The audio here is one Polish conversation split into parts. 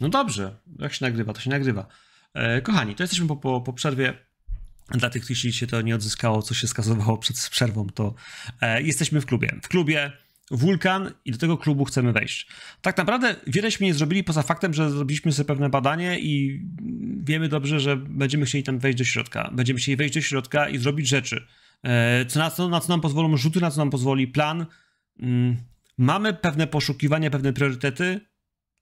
No dobrze, jak się nagrywa, to się nagrywa. E, kochani, to jesteśmy po, po, po przerwie. Dla tych, jeśli się to nie odzyskało, co się skasowało przed przerwą, to e, jesteśmy w klubie. W klubie Wulkan i do tego klubu chcemy wejść. Tak naprawdę wieleśmy nie zrobili poza faktem, że zrobiliśmy sobie pewne badanie i wiemy dobrze, że będziemy chcieli tam wejść do środka. Będziemy chcieli wejść do środka i zrobić rzeczy. E, co na, co, na co nam pozwolą rzuty, na co nam pozwoli plan. Mm, mamy pewne poszukiwania, pewne priorytety,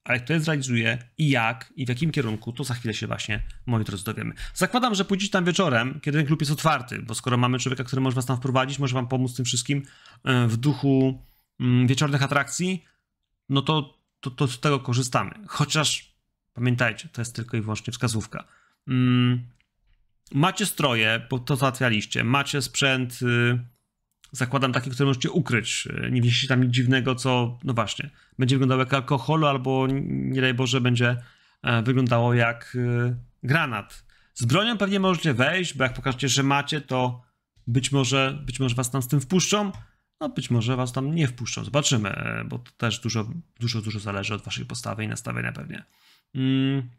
ale kto je zrealizuje i jak i w jakim kierunku, to za chwilę się właśnie, moi drodzy, dowiemy. Zakładam, że pójdziecie tam wieczorem, kiedy ten klub jest otwarty, bo skoro mamy człowieka, który może was tam wprowadzić, może wam pomóc tym wszystkim e, w duchu mm, wieczornych atrakcji, no to, to, to z tego korzystamy. Chociaż pamiętajcie, to jest tylko i wyłącznie wskazówka. Mm, macie stroje, bo to załatwialiście, macie sprzęt, y, zakładam taki, który możecie ukryć. Y, nie wieści tam nic dziwnego, co, no właśnie, będzie wyglądało jak alkohol, albo nie daj Boże, będzie e, wyglądało jak y, granat. Z bronią pewnie możecie wejść, bo jak pokażecie, że macie, to być może, być może was tam z tym wpuszczą, no być może was tam nie wpuszczą. Zobaczymy, e, bo to też dużo, dużo, dużo zależy od waszej postawy i nastawienia pewnie. Mm.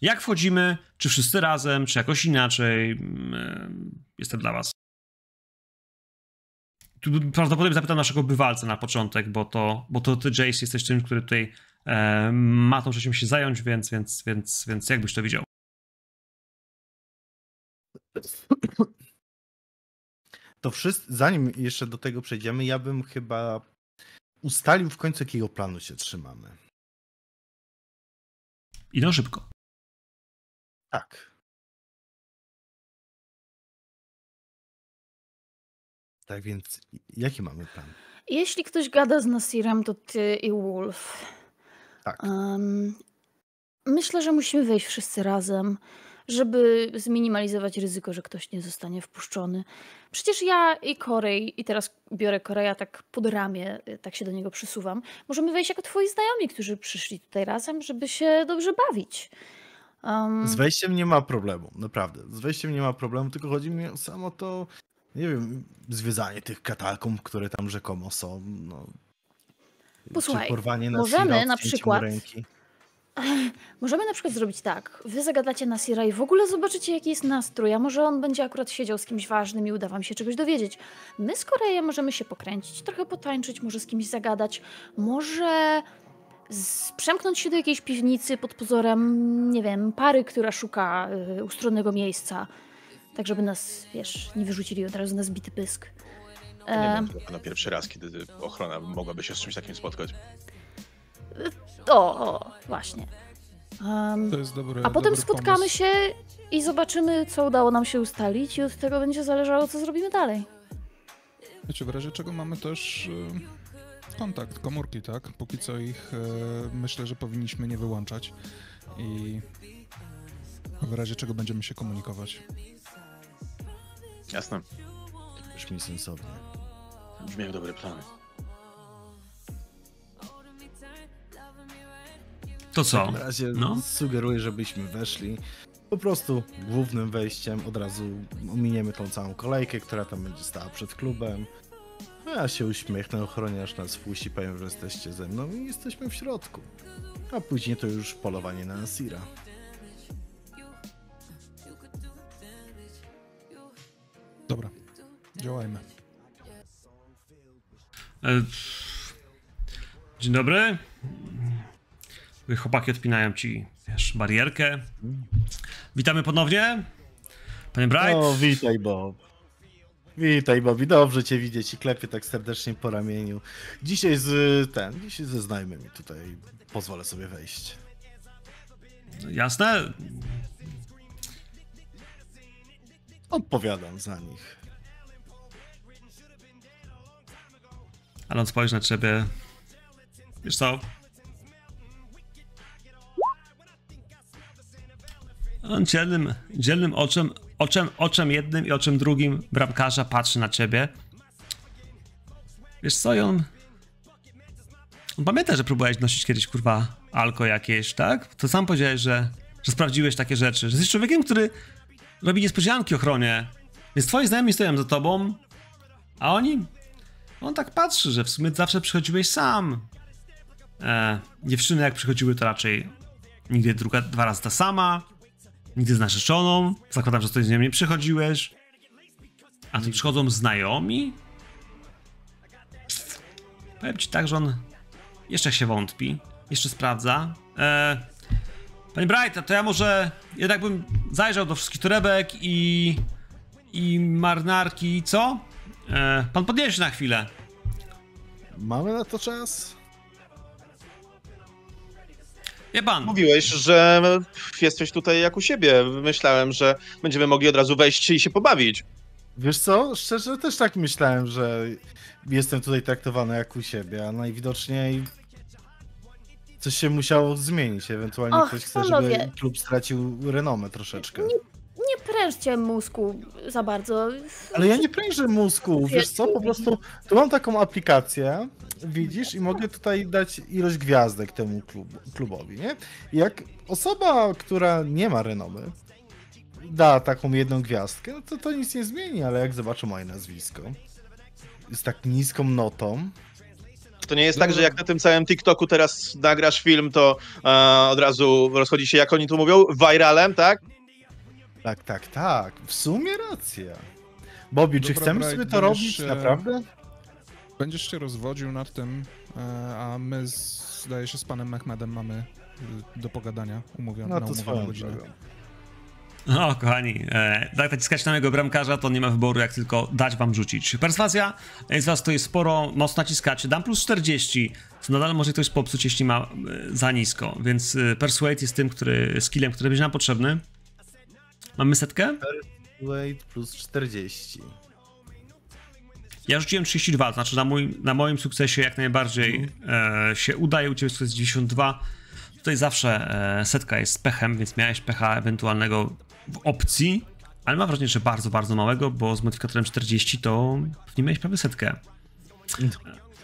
Jak wchodzimy? Czy wszyscy razem, czy jakoś inaczej? Mm, jestem dla was. Prawdopodobnie zapytam naszego bywalca na początek, bo to, bo to ty, Jace, jesteś tym, który tutaj e, ma tą rzeczą się zająć, więc, więc, więc, więc jak byś to widział? To wszyscy, zanim jeszcze do tego przejdziemy, ja bym chyba ustalił w końcu, jakiego planu się trzymamy. Idą szybko. Tak. Tak więc, jaki mamy plan? Jeśli ktoś gada z Nasirem, to ty i Wolf. Tak. Um, myślę, że musimy wejść wszyscy razem, żeby zminimalizować ryzyko, że ktoś nie zostanie wpuszczony. Przecież ja i Korej, i teraz biorę Koreja tak pod ramię, tak się do niego przysuwam, możemy wejść jako twoi znajomi, którzy przyszli tutaj razem, żeby się dobrze bawić. Um, Z wejściem nie ma problemu, naprawdę. Z wejściem nie ma problemu, tylko chodzi mi o samo to, nie wiem, zwiedzanie tych katakomb, które tam rzekomo są. No. Posłuchaj, porwanie na możemy na przykład- Ręki. Możemy na przykład zrobić tak. Wy zagadacie Nasira i w ogóle zobaczycie, jaki jest nastrój, a może on będzie akurat siedział z kimś ważnym i uda wam się czegoś dowiedzieć. My z Koreja możemy się pokręcić, trochę potańczyć, może z kimś zagadać, może przemknąć się do jakiejś piwnicy pod pozorem, nie wiem, pary, która szuka y, ustronnego miejsca. Tak, żeby nas, wiesz, nie wyrzucili od razu na zbity pysk. Nie E, wiem, to na pierwszy raz, kiedy ochrona mogłaby się z czymś takim spotkać. o, o, właśnie. Em, To jest dobry A potem dobry spotkamy pomysł. się i zobaczymy, co udało nam się ustalić, i od tego będzie zależało, co zrobimy dalej. Wiecie, w razie czego mamy też e, kontakt, komórki, tak? Póki co ich e, myślę, że powinniśmy nie wyłączać i w razie czego będziemy się komunikować. Jasne. Brzmi sensownie. Brzmi jak dobry plan. To co? W razie No. sugeruję, żebyśmy weszli po prostu głównym wejściem, od razu ominiemy tą całą kolejkę, która tam będzie stała przed klubem. No ja się uśmiechnę, ochroniarz nas wpuści, powiem, że jesteście ze mną i jesteśmy w środku. A później to już polowanie na Asira. Dobra, działajmy. E, Dzień dobry. Chłopaki odpinają ci, wiesz, barierkę. Witamy ponownie. Panie Bright. O, witaj Bob. Witaj Bobby, dobrze cię widzieć i klepię tak serdecznie po ramieniu. Dzisiaj z ten, dzisiaj ze znajomymi tutaj pozwolę sobie wejść. Jasne? Odpowiadam za nich. Ale on spojrzy na ciebie. Wiesz co? On dzielnym, dzielnym oczem, oczem, oczem jednym i oczem drugim bramkarza patrzy na ciebie. Wiesz co, on... On pamięta, że próbowałeś nosić kiedyś, kurwa, alko jakieś, tak? To sam powiedziałeś, że, że sprawdziłeś takie rzeczy. Że jesteś człowiekiem, który robi niespodzianki ochronie. Więc twoi znajomi stoją za tobą, a oni on tak patrzy, że w sumie zawsze przychodziłeś sam. E, dziewczyny jak przychodziły, to raczej nigdy druga, dwa razy ta sama, nigdy z narzeczoną, zakładam, że coś z nią nie przychodziłeś, a tu przychodzą znajomi? Powiem ci tak, że on jeszcze się wątpi, jeszcze sprawdza. E, Panie Bright, to ja może jednak bym zajrzał do wszystkich torebek i... i marynarki, co? E, pan podniesie na chwilę. Mamy na to czas? Wie pan, Mówiłeś, że jesteś tutaj jak u siebie. Myślałem, że będziemy mogli od razu wejść i się pobawić. Wiesz co, szczerze też tak myślałem, że jestem tutaj traktowany jak u siebie, a najwidoczniej coś się musiało zmienić. Ewentualnie Och, ktoś chce, panowie. żeby klub stracił renomę troszeczkę. Nie prężcie mózgu za bardzo. Ale ja nie prężę mózgu, wiesz co, po prostu tu mam taką aplikację, widzisz, i mogę tutaj dać ilość gwiazdek temu klub, klubowi, nie? I Jak osoba, która nie ma renomy, da taką jedną gwiazdkę, no to to nic nie zmieni, ale jak zobaczę moje nazwisko z tak niską notą, To nie jest tak, że jak na tym całym TikToku teraz nagrasz film, to e, od razu rozchodzi się, jak oni tu mówią, viralem, tak? tak, tak, tak, w sumie racja. Bobby, czy chcemy Bright, sobie to robić, się- naprawdę? Będziesz się rozwodził nad tym, e, a my, z- zdaje się, z panem Mehmedem mamy y, do pogadania umówione No na swoją godzinę. drogą. O, kochani, e, tak naciskać na mojego bramkarza, to nie ma wyboru, jak tylko dać wam rzucić. Perswazja, z was to jest sporo, mocno naciskacie. Dam plus 40, co nadal może ktoś popsuć, jeśli ma e, za nisko, więc e, Persuade jest tym, który, skillem, który będzie nam potrzebny. Mamy setkę? Wait plus 40. Ja rzuciłem 32, to znaczy na, mój, na moim sukcesie jak najbardziej e, się udaje, u ciebie sukces 92. Tutaj zawsze e, setka jest z pechem, więc miałeś pecha ewentualnego w opcji, ale mam wrażenie, że bardzo, bardzo małego, bo z modyfikatorem 40 to nie miałeś prawie setkę.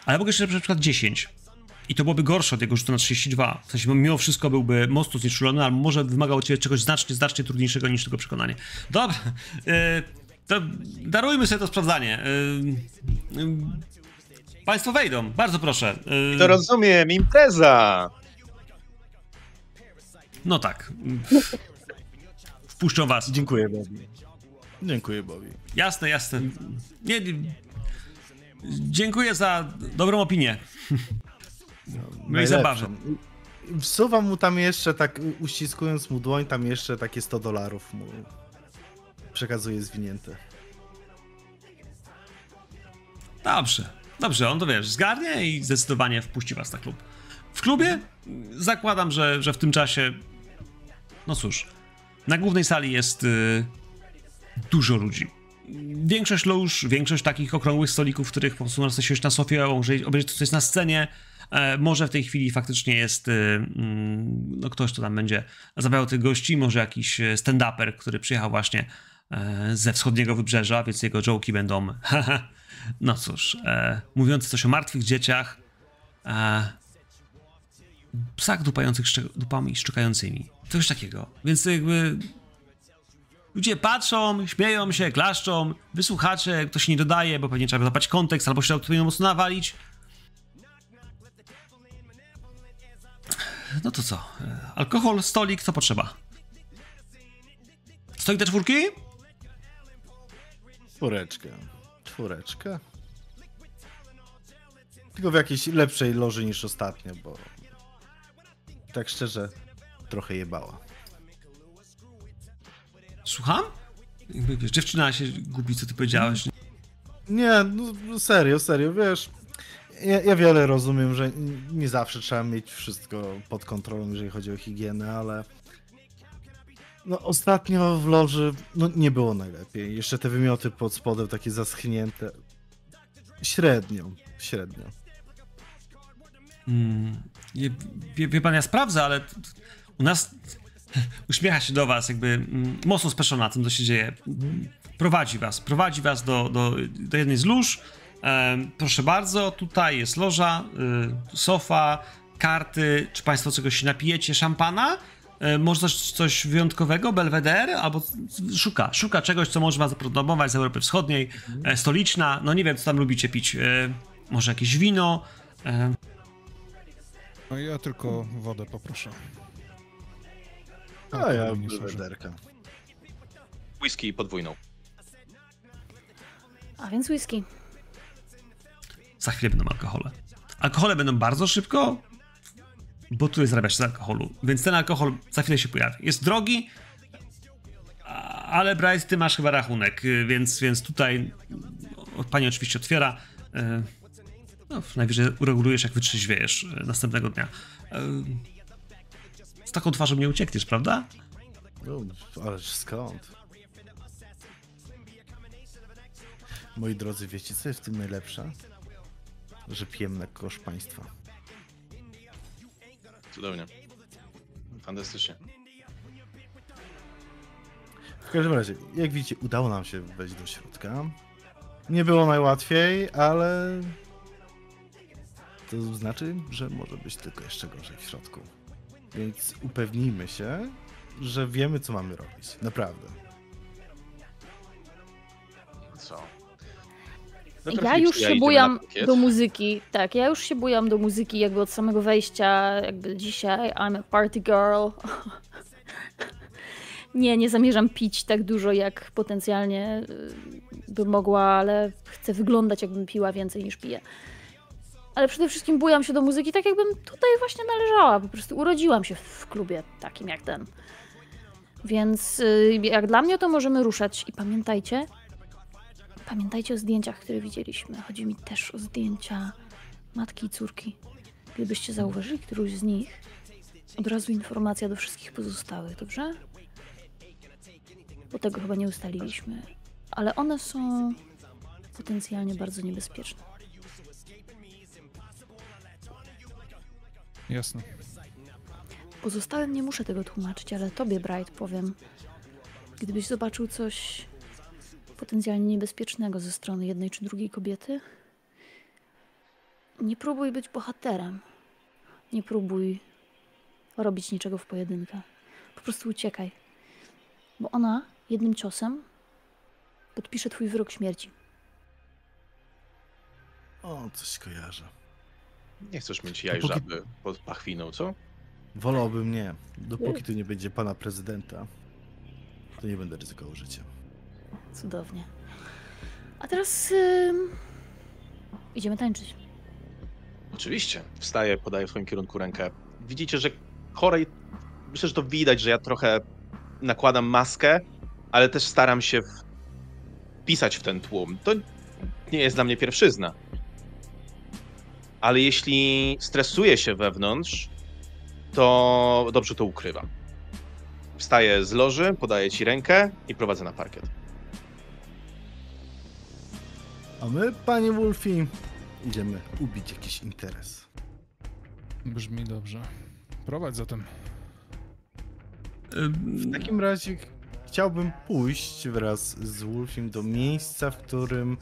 Ale mogę jeszcze na przykład 10. I to byłoby gorsze od jego rzutu na 32. W sensie, mimo wszystko byłby mocno znieczulony, ale może wymagał od ciebie czegoś znacznie, znacznie trudniejszego niż tylko przekonanie. Dobra, e, to darujmy sobie to sprawdzanie. E, e, państwo wejdą, bardzo proszę. To rozumiem, impreza! no tak. Wpuszczą was. Dziękuję, Bobby. Dziękuję, Bobby. Jasne, jasne. Nie, nie. Dziękuję za dobrą opinię. Miłej zabawy. Najlepszą. Wsuwam mu tam jeszcze, tak uściskując mu dłoń, tam jeszcze takie 100 dolarów mu przekazuję zwinięte. Dobrze, dobrze, on to wiesz, zgarnie i zdecydowanie wpuści was na klub. W klubie zakładam, że, że w tym czasie. No cóż, na głównej sali jest y, dużo ludzi. Większość loż, większość takich okrągłych stolików, w których po prostu można siąść na sofie, obejrzeć, co jest na scenie. E, może w tej chwili faktycznie jest y, mm, no ktoś, kto tam będzie zabierał tych gości, może jakiś e, stand-uper, który przyjechał właśnie e, ze wschodniego wybrzeża, więc jego joke'i będą no cóż, e, mówiący coś o martwych dzieciach, psach dupających dupami szczekającymi. Coś takiego. Więc jakby ludzie patrzą, śmieją się, klaszczą, wysłuchacze, ktoś nie dodaje, bo pewnie trzeba zapać kontekst, albo się odpowiednio mocno nawalić. No to co? E, Alkohol, stolik, co potrzeba? Stolik te czwórki? Czwóreczkę. Czwóreczkę. Tylko w jakiejś lepszej loży niż ostatnio, bo tak szczerze trochę jebała. Słucham? Jakby, wiesz, dziewczyna się gubi, co ty powiedziałeś. Nie, no serio, serio, wiesz. Ja, ja wiele rozumiem, że nie zawsze trzeba mieć wszystko pod kontrolą, jeżeli chodzi o higienę, ale no ostatnio w loży no, nie było najlepiej. Jeszcze te wymioty pod spodem takie zaschnięte. Średnio, średnio. Mm, wie, wie, wie pan, ja sprawdzę, ale u nas uśmiecha się do was, jakby mm, mocno speszona na tym, co się dzieje. Prowadzi was, prowadzi was do, do, do jednej z lóż. Proszę bardzo, tutaj jest loża, y, sofa, karty. Czy państwo czegoś się napijecie? Szampana? Może coś, coś wyjątkowego, Belvedere? Albo szuka, szuka czegoś, co może was zaproponować z Europy Wschodniej, e, stoliczna, no nie wiem, co tam lubicie pić. E, może jakieś wino? E, No ja tylko wodę poproszę. A ja nie belwederka. Whisky podwójną. A więc whisky. Za chwilę będą alkohole. Alkohole będą bardzo szybko, bo tu jest zarabiać z alkoholu, więc ten alkohol za chwilę się pojawi. Jest drogi, ale Bryce, ty masz chyba rachunek, więc, więc tutaj o, pani oczywiście otwiera. y, No, najwyżej uregulujesz, jak wytrzeźwiejesz y, następnego dnia. Z taką twarzą nie uciekniesz, prawda? No, ależ skąd? Moi drodzy, wiecie co jest w tym najlepsze? Że pijemy na koszt państwa. Cudownie. Fantastycznie. W każdym razie, jak widzicie, udało nam się wejść do środka. Nie było najłatwiej, ale to znaczy, że może być tylko jeszcze gorzej w środku. Więc upewnijmy się, że wiemy, co mamy robić. Naprawdę. Co? Ja Zapraszam, już czy się bujam do muzyki. Tak, ja już się bujam do muzyki jakby od samego wejścia, jakby dzisiaj I'm a party girl. nie, nie zamierzam pić tak dużo, jak potencjalnie y, bym mogła, ale chcę wyglądać, jakbym piła więcej niż piję. Ale przede wszystkim bujam się do muzyki tak, jakbym tutaj właśnie należała. Po prostu urodziłam się w klubie takim jak ten. Więc y, jak dla mnie, to możemy ruszać. I pamiętajcie, Pamiętajcie o zdjęciach, które widzieliśmy. Chodzi mi też o zdjęcia matki i córki. Gdybyście zauważyli którąś z nich, od razu informacja do wszystkich pozostałych, dobrze? Bo tego chyba nie ustaliliśmy. Ale one są potencjalnie bardzo niebezpieczne. Jasne. Pozostałym nie muszę tego tłumaczyć, ale tobie, Bright, powiem. Gdybyś zobaczył coś potencjalnie niebezpiecznego ze strony jednej czy drugiej kobiety, nie próbuj być bohaterem. Nie próbuj robić niczego w pojedynkę. Po prostu uciekaj. Bo ona jednym ciosem podpisze twój wyrok śmierci. O, coś kojarzę. Nie chcesz mieć jaj Dopóki- żaby pod pachwiną, co? Wolałbym nie. Dopóki tu nie będzie pana prezydenta, to nie będę ryzykował życiem. Cudownie. A teraz ym, idziemy tańczyć. Oczywiście. Wstaję, podaję w swoim kierunku rękę. Widzicie, że chorej... Myślę, że to widać, że ja trochę nakładam maskę, ale też staram się wpisać w ten tłum. To nie jest dla mnie pierwszyzna. Ale jeśli stresuję się wewnątrz, to dobrze to ukrywam. Wstaję z loży, podaję ci rękę i prowadzę na parkiet. A my, panie Wolfi, idziemy ubić jakiś interes. Brzmi dobrze. Prowadź zatem. W takim razie chciałbym pójść wraz z Wolfim do miejsca, w którym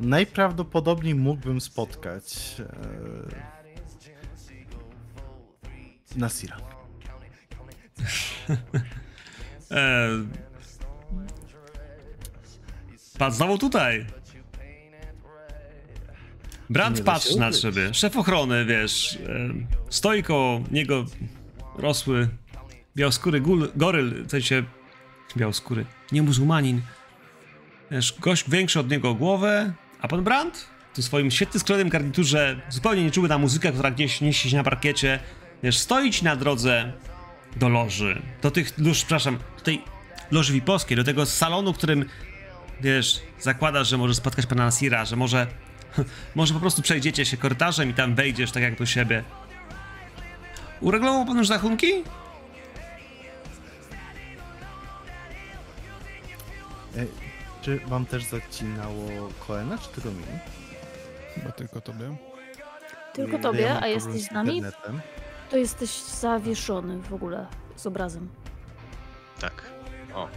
najprawdopodobniej mógłbym spotkać e, Nasira. E... Patrz, znowu tutaj. Brand się na ciebie. Szef ochrony, wiesz. E... Stoi koło niego rosły białoskóry gul, goryl, w sensie białoskóry, nie muzułmanin. Wiesz, gość większy od niego o głowę, a pan Brand w tym swoim świetnie skrojonym garniturze, zupełnie nie czuły na muzykę, która gdzieś niesie się na parkiecie, wiesz, stoi ci na drodze do loży, do tych lóż, przepraszam, do tej loży VIP-owskiej, do tego salonu, którym, wiesz, zakładasz, że możesz spotkać pana Nasira, że może, może po prostu przejdziecie się korytarzem i tam wejdziesz tak jak do siebie. Uregulował pan już rachunki? Czy wam też zacinało Koena, czy tylko mi? Chyba tylko tobie. Tylko Ja tobie, mam a jesteś z nami, internetem. to jesteś zawieszony w ogóle z obrazem. Tak. O.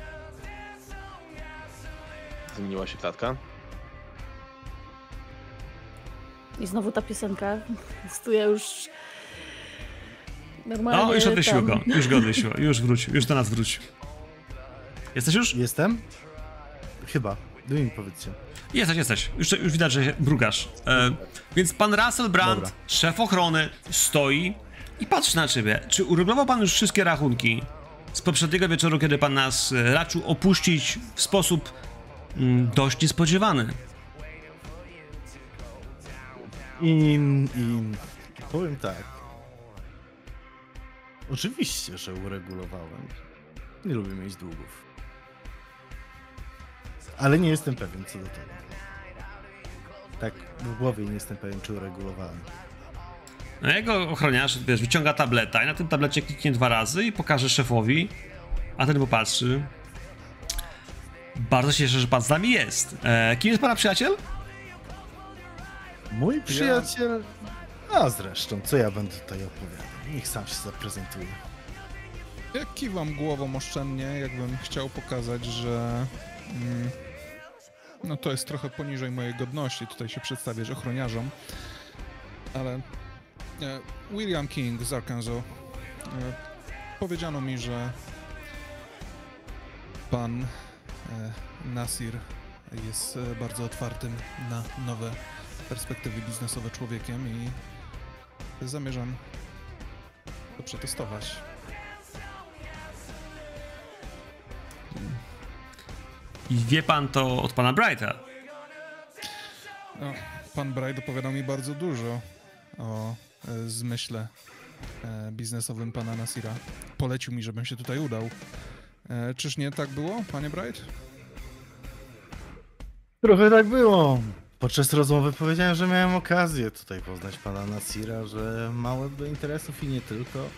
Zmieniła się klatka. I znowu ta piosenka. Tu ja już normalnie... O, już odwiesiło go, już go odwiesiło, już wrócił, już do nas wrócił. Jesteś już? Jestem? Chyba. Wy mi powiedzcie. Jesteś, jesteś. Już, już widać, że się brugasz. E, więc pan Russell Brand, Dobra. szef ochrony, stoi i patrzy na ciebie. Czy uregulował pan już wszystkie rachunki? z poprzedniego wieczoru, kiedy pan nas e, raczył opuścić w sposób mm, dość niespodziewany. I, I powiem tak. Oczywiście, że uregulowałem. Nie lubię mieć długów. Ale nie jestem pewien co do tego. Tak w głowie nie jestem pewien, czy uregulowałem. No jego ochroniarz, wiesz, wyciąga tableta i na tym tablecie kliknie dwa razy i pokaże szefowi, a ten popatrzy. Bardzo się cieszę, że pan z nami jest. E, kim jest pana przyjaciel? Mój przyjaciel. A zresztą, co ja będę tutaj opowiadał? Niech sam się zaprezentuje. Ja kiwam głową oszczędnie, jakbym chciał pokazać, że mm, no to jest trochę poniżej mojej godności tutaj się przedstawiać ochroniarzom, ale e, William King z Arkansas e, powiedziano mi, że pan e, Nasir jest bardzo otwartym na nowe perspektywy biznesowe człowiekiem i zamierzam to przetestować. I wie pan to od pana Brighta. No, pan Bright opowiadał mi bardzo dużo o e, zmyśle e, biznesowym pana Nasira. Polecił mi, żebym się tutaj udał. E, czyż nie tak było, panie Bright? Trochę tak było. Podczas rozmowy powiedziałem, że miałem okazję tutaj poznać pana Nasira, że mało do interesów i nie tylko,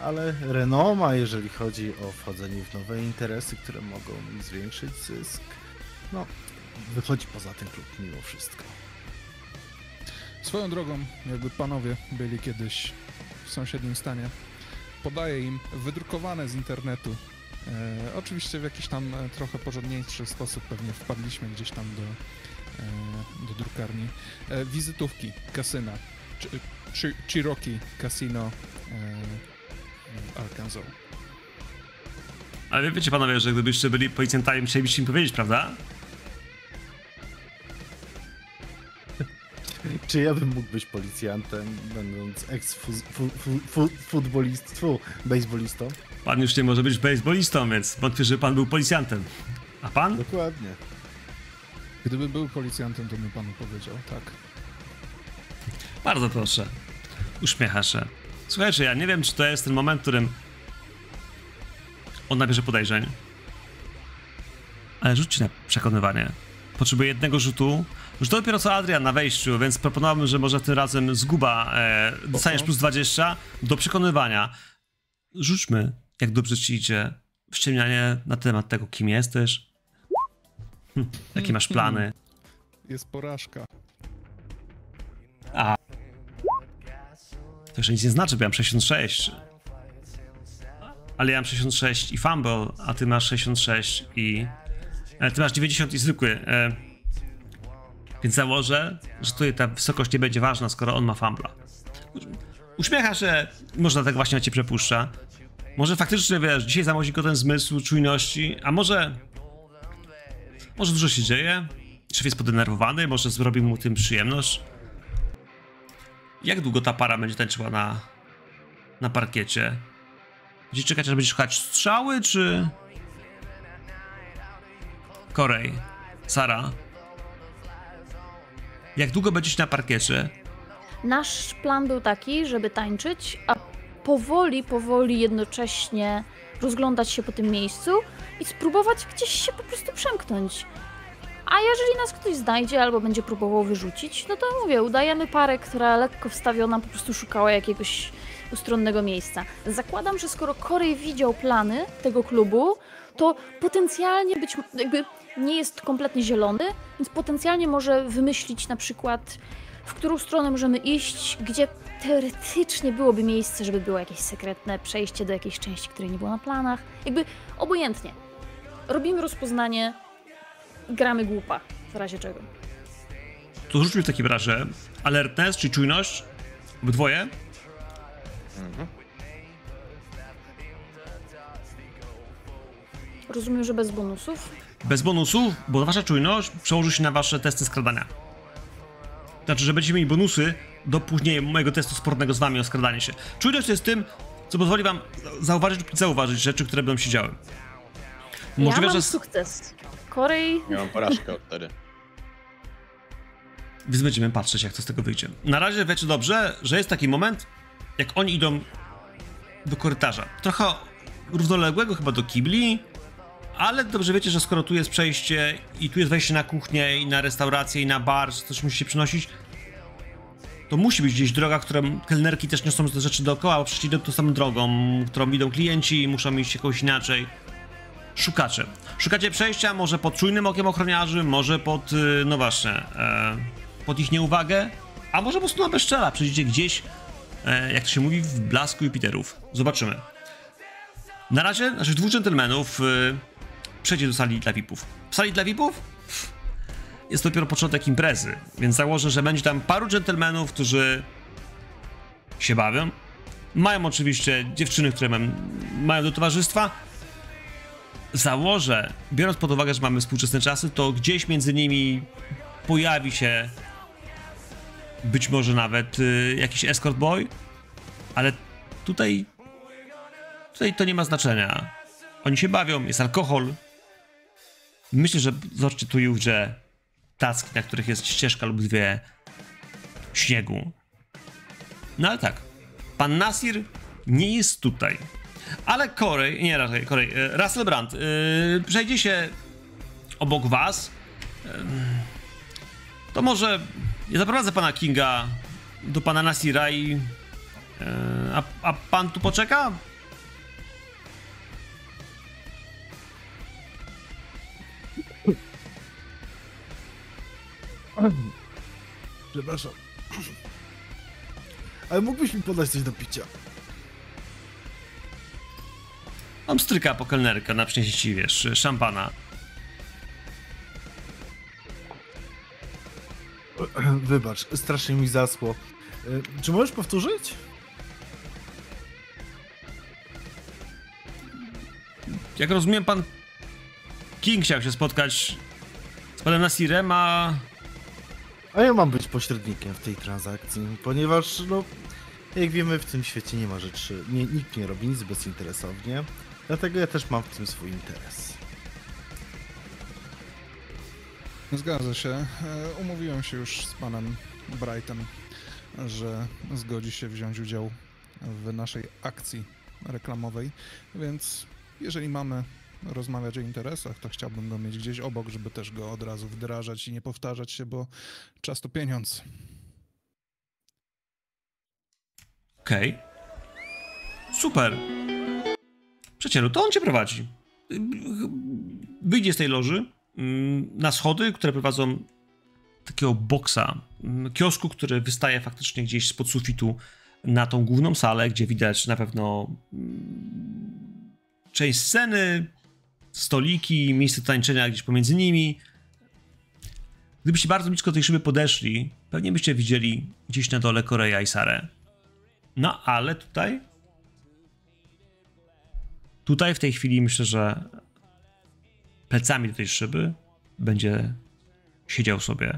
ale renoma, jeżeli chodzi o wchodzenie w nowe interesy, które mogą mi zwiększyć zysk, no, wychodzi poza ten klub mimo wszystko. Swoją drogą, jakby panowie byli kiedyś w sąsiednim stanie, podaję im wydrukowane z internetu. E, oczywiście w jakiś tam e, trochę porządniejszy sposób pewnie wpadliśmy gdzieś tam do, e, do drukarni. E, wizytówki kasyna. Ch- Ch- Cherokee Casino e, Arkansas. Ale wy wiecie panowie, że gdybyście byli policjantami, musielibyście im powiedzieć, prawda? Czy ja bym mógł być policjantem, będąc ex-futbolistą, baseballistą? Pan już nie może być baseballistą, więc wątpię, że pan był policjantem. A pan? Dokładnie. Gdyby był policjantem, to by panu powiedział, tak. Bardzo proszę. Uśmiecha się. Słuchajcie, ja nie wiem, czy to jest ten moment, w którym on nabierze podejrzeń. Ale rzućcie na przekonywanie. Potrzebuję jednego rzutu. Już dopiero co Adrian na wejściu, więc proponowałbym, że może tym razem zguba e, dostaniesz plus 20 do przekonywania. Rzućmy, jak dobrze ci idzie, wściemnianie na temat tego, kim jesteś. Hm, jakie masz plany. Jest porażka. To jeszcze nic nie znaczy, bo ja mam 66. Ale ja mam 66 i fumble, a ty masz 66 i... E, ty masz 90 i zwykły. E, więc założę, że tutaj ta wysokość nie będzie ważna, skoro on ma fumbla. Uśmiecha się, może dlatego właśnie cię przepuszcza. Może faktycznie, wiesz, dzisiaj zamozi go ten zmysł czujności, a może... Może dużo się dzieje? Szef jest podenerwowany, może zrobi mu tym przyjemność? Jak długo ta para będzie tańczyła na, na parkiecie? Będziecie czekać, aż będzie szukać strzały, czy... Korej, Sara. Jak długo będziecie na parkiecie? Nasz plan był taki, żeby tańczyć, a powoli, powoli jednocześnie rozglądać się po tym miejscu i spróbować gdzieś się po prostu przemknąć. A jeżeli nas ktoś znajdzie albo będzie próbował wyrzucić, no to mówię, udajemy parę, która lekko wstawiona po prostu szukała jakiegoś ustronnego miejsca. Zakładam, że skoro Korej widział plany tego klubu, to potencjalnie być jakby nie jest kompletnie zielony, więc potencjalnie może wymyślić na przykład w którą stronę możemy iść, gdzie teoretycznie byłoby miejsce, żeby było jakieś sekretne przejście do jakiejś części, której nie było na planach. Jakby obojętnie. Robimy rozpoznanie, gramy głupa, w razie czego. To rzućmy w takim razie alertness, czyli czujność. Obydwoje. Rozumiem, że bez bonusów. Bez bonusów, bo wasza czujność przełoży się na wasze testy skradania. Znaczy, że będziecie mieli bonusy do później mojego testu sportnego z wami o skradanie się. Czujność jest tym, co pozwoli wam zauważyć lub zauważyć rzeczy, które będą się działy. ja mam że sukces. Korej, Ja mam porażkę od wtedy. więc będziemy patrzeć, jak to z tego wyjdzie. Na razie wiecie dobrze, że jest taki moment, jak oni idą do korytarza. Trochę równoległego chyba do kibli, ale dobrze wiecie, że skoro tu jest przejście i tu jest wejście na kuchnię i na restaurację i na bar, że coś musi się przynosić, to musi być gdzieś droga, którą kelnerki też niosą te rzeczy dookoła, bo przecież idą tą samą drogą, którą idą klienci i muszą iść jakoś inaczej. Szukacie. Szukacie przejścia, może pod czujnym okiem ochroniarzy, może pod, y, no właśnie, e, pod ich nieuwagę, a może po prostu na bezczela, przejdziecie gdzieś, e, jak to się mówi, w blasku Jupiterów. Zobaczymy. Na razie naszych dwóch dżentelmenów y, przejdzie do sali dla VIP-ów. W sali dla VIP-ów jest dopiero początek imprezy, więc założę, że będzie tam paru dżentelmenów, którzy się bawią. Mają oczywiście dziewczyny, które mają do towarzystwa. Założę, biorąc pod uwagę, że mamy współczesne czasy, to gdzieś między nimi pojawi się być może nawet y, jakiś escort boy, ale tutaj tutaj to nie ma znaczenia. Oni się bawią, jest alkohol. Myślę, że zobaczcie tu już, że taski, na których jest ścieżka lub dwie śniegu. No ale tak, pan Nasir nie jest tutaj. Ale Corey, nie raczej Corey, e, Russell Brand, yy, przejdzie się obok was. Ym, to może ja zaprowadzę pana Kinga do pana Nasira i... Yy, a, a pan tu poczeka? Przepraszam. Ale mógłbyś mi podać coś do picia? On stryka po kelnerkę na przyniesie wiesz, szampana. Wybacz, strasznie mi zaschło. Y, Czy możesz powtórzyć? Jak rozumiem, pan King chciał się spotkać z panem Nasirem, a A ja mam być pośrednikiem w tej transakcji, ponieważ, no, jak wiemy, w tym świecie nie ma rzeczy, nie, nikt nie robi nic bezinteresownie, dlatego ja też mam w tym swój interes. Zgadza się. E, Umówiłem się już z panem Brightem, że zgodzi się wziąć udział w naszej akcji reklamowej, więc jeżeli mamy rozmawiać o interesach, to chciałbym go mieć gdzieś obok, żeby też go od razu wdrażać i nie powtarzać się, bo czas to pieniądz. Okej. Super. Przyjacielu, to on cię prowadzi. Wyjdzie z tej loży mm, na schody, które prowadzą takiego boksa, mm, kiosku, który wystaje faktycznie gdzieś spod sufitu na tą główną salę, gdzie widać na pewno mm, część sceny, stoliki, miejsce tańczenia gdzieś pomiędzy nimi. Gdybyście bardzo blisko tej szyby podeszli, pewnie byście widzieli gdzieś na dole Koreja i Sarę. No, ale tutaj. Tutaj w tej chwili myślę, że plecami do tej szyby będzie siedział sobie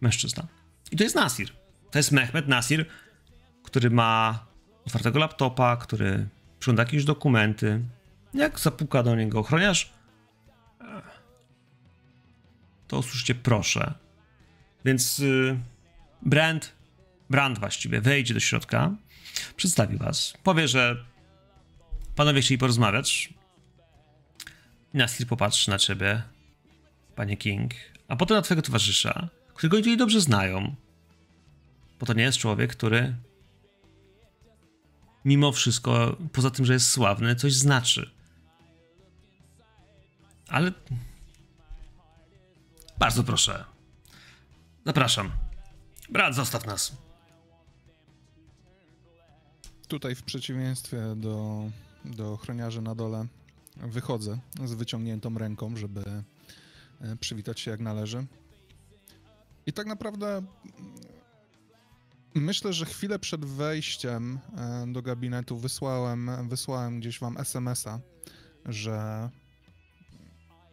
mężczyzna. I to jest Nasir. To jest Mehmet Nasir, który ma otwartego laptopa, który przegląda jakieś dokumenty. Jak zapuka do niego ochroniarz, to usłyszycie proszę. Więc yy, Brand Brand właściwie wejdzie do środka, przedstawi was, powie, że panowie chcieli porozmawiać. Nasir popatrzy na ciebie, panie King, a potem na twojego towarzysza, którego oni dobrze znają. Bo to nie jest człowiek, który mimo wszystko, poza tym, że jest sławny, coś znaczy. Ale bardzo proszę. Zapraszam. Brat, zostaw nas. Tutaj w przeciwieństwie do, do ochroniarzy na dole wychodzę z wyciągniętą ręką, żeby e, przywitać się jak należy. I tak naprawdę mm, myślę, że chwilę przed wejściem e, do gabinetu wysłałem, wysłałem gdzieś wam SMS-a, że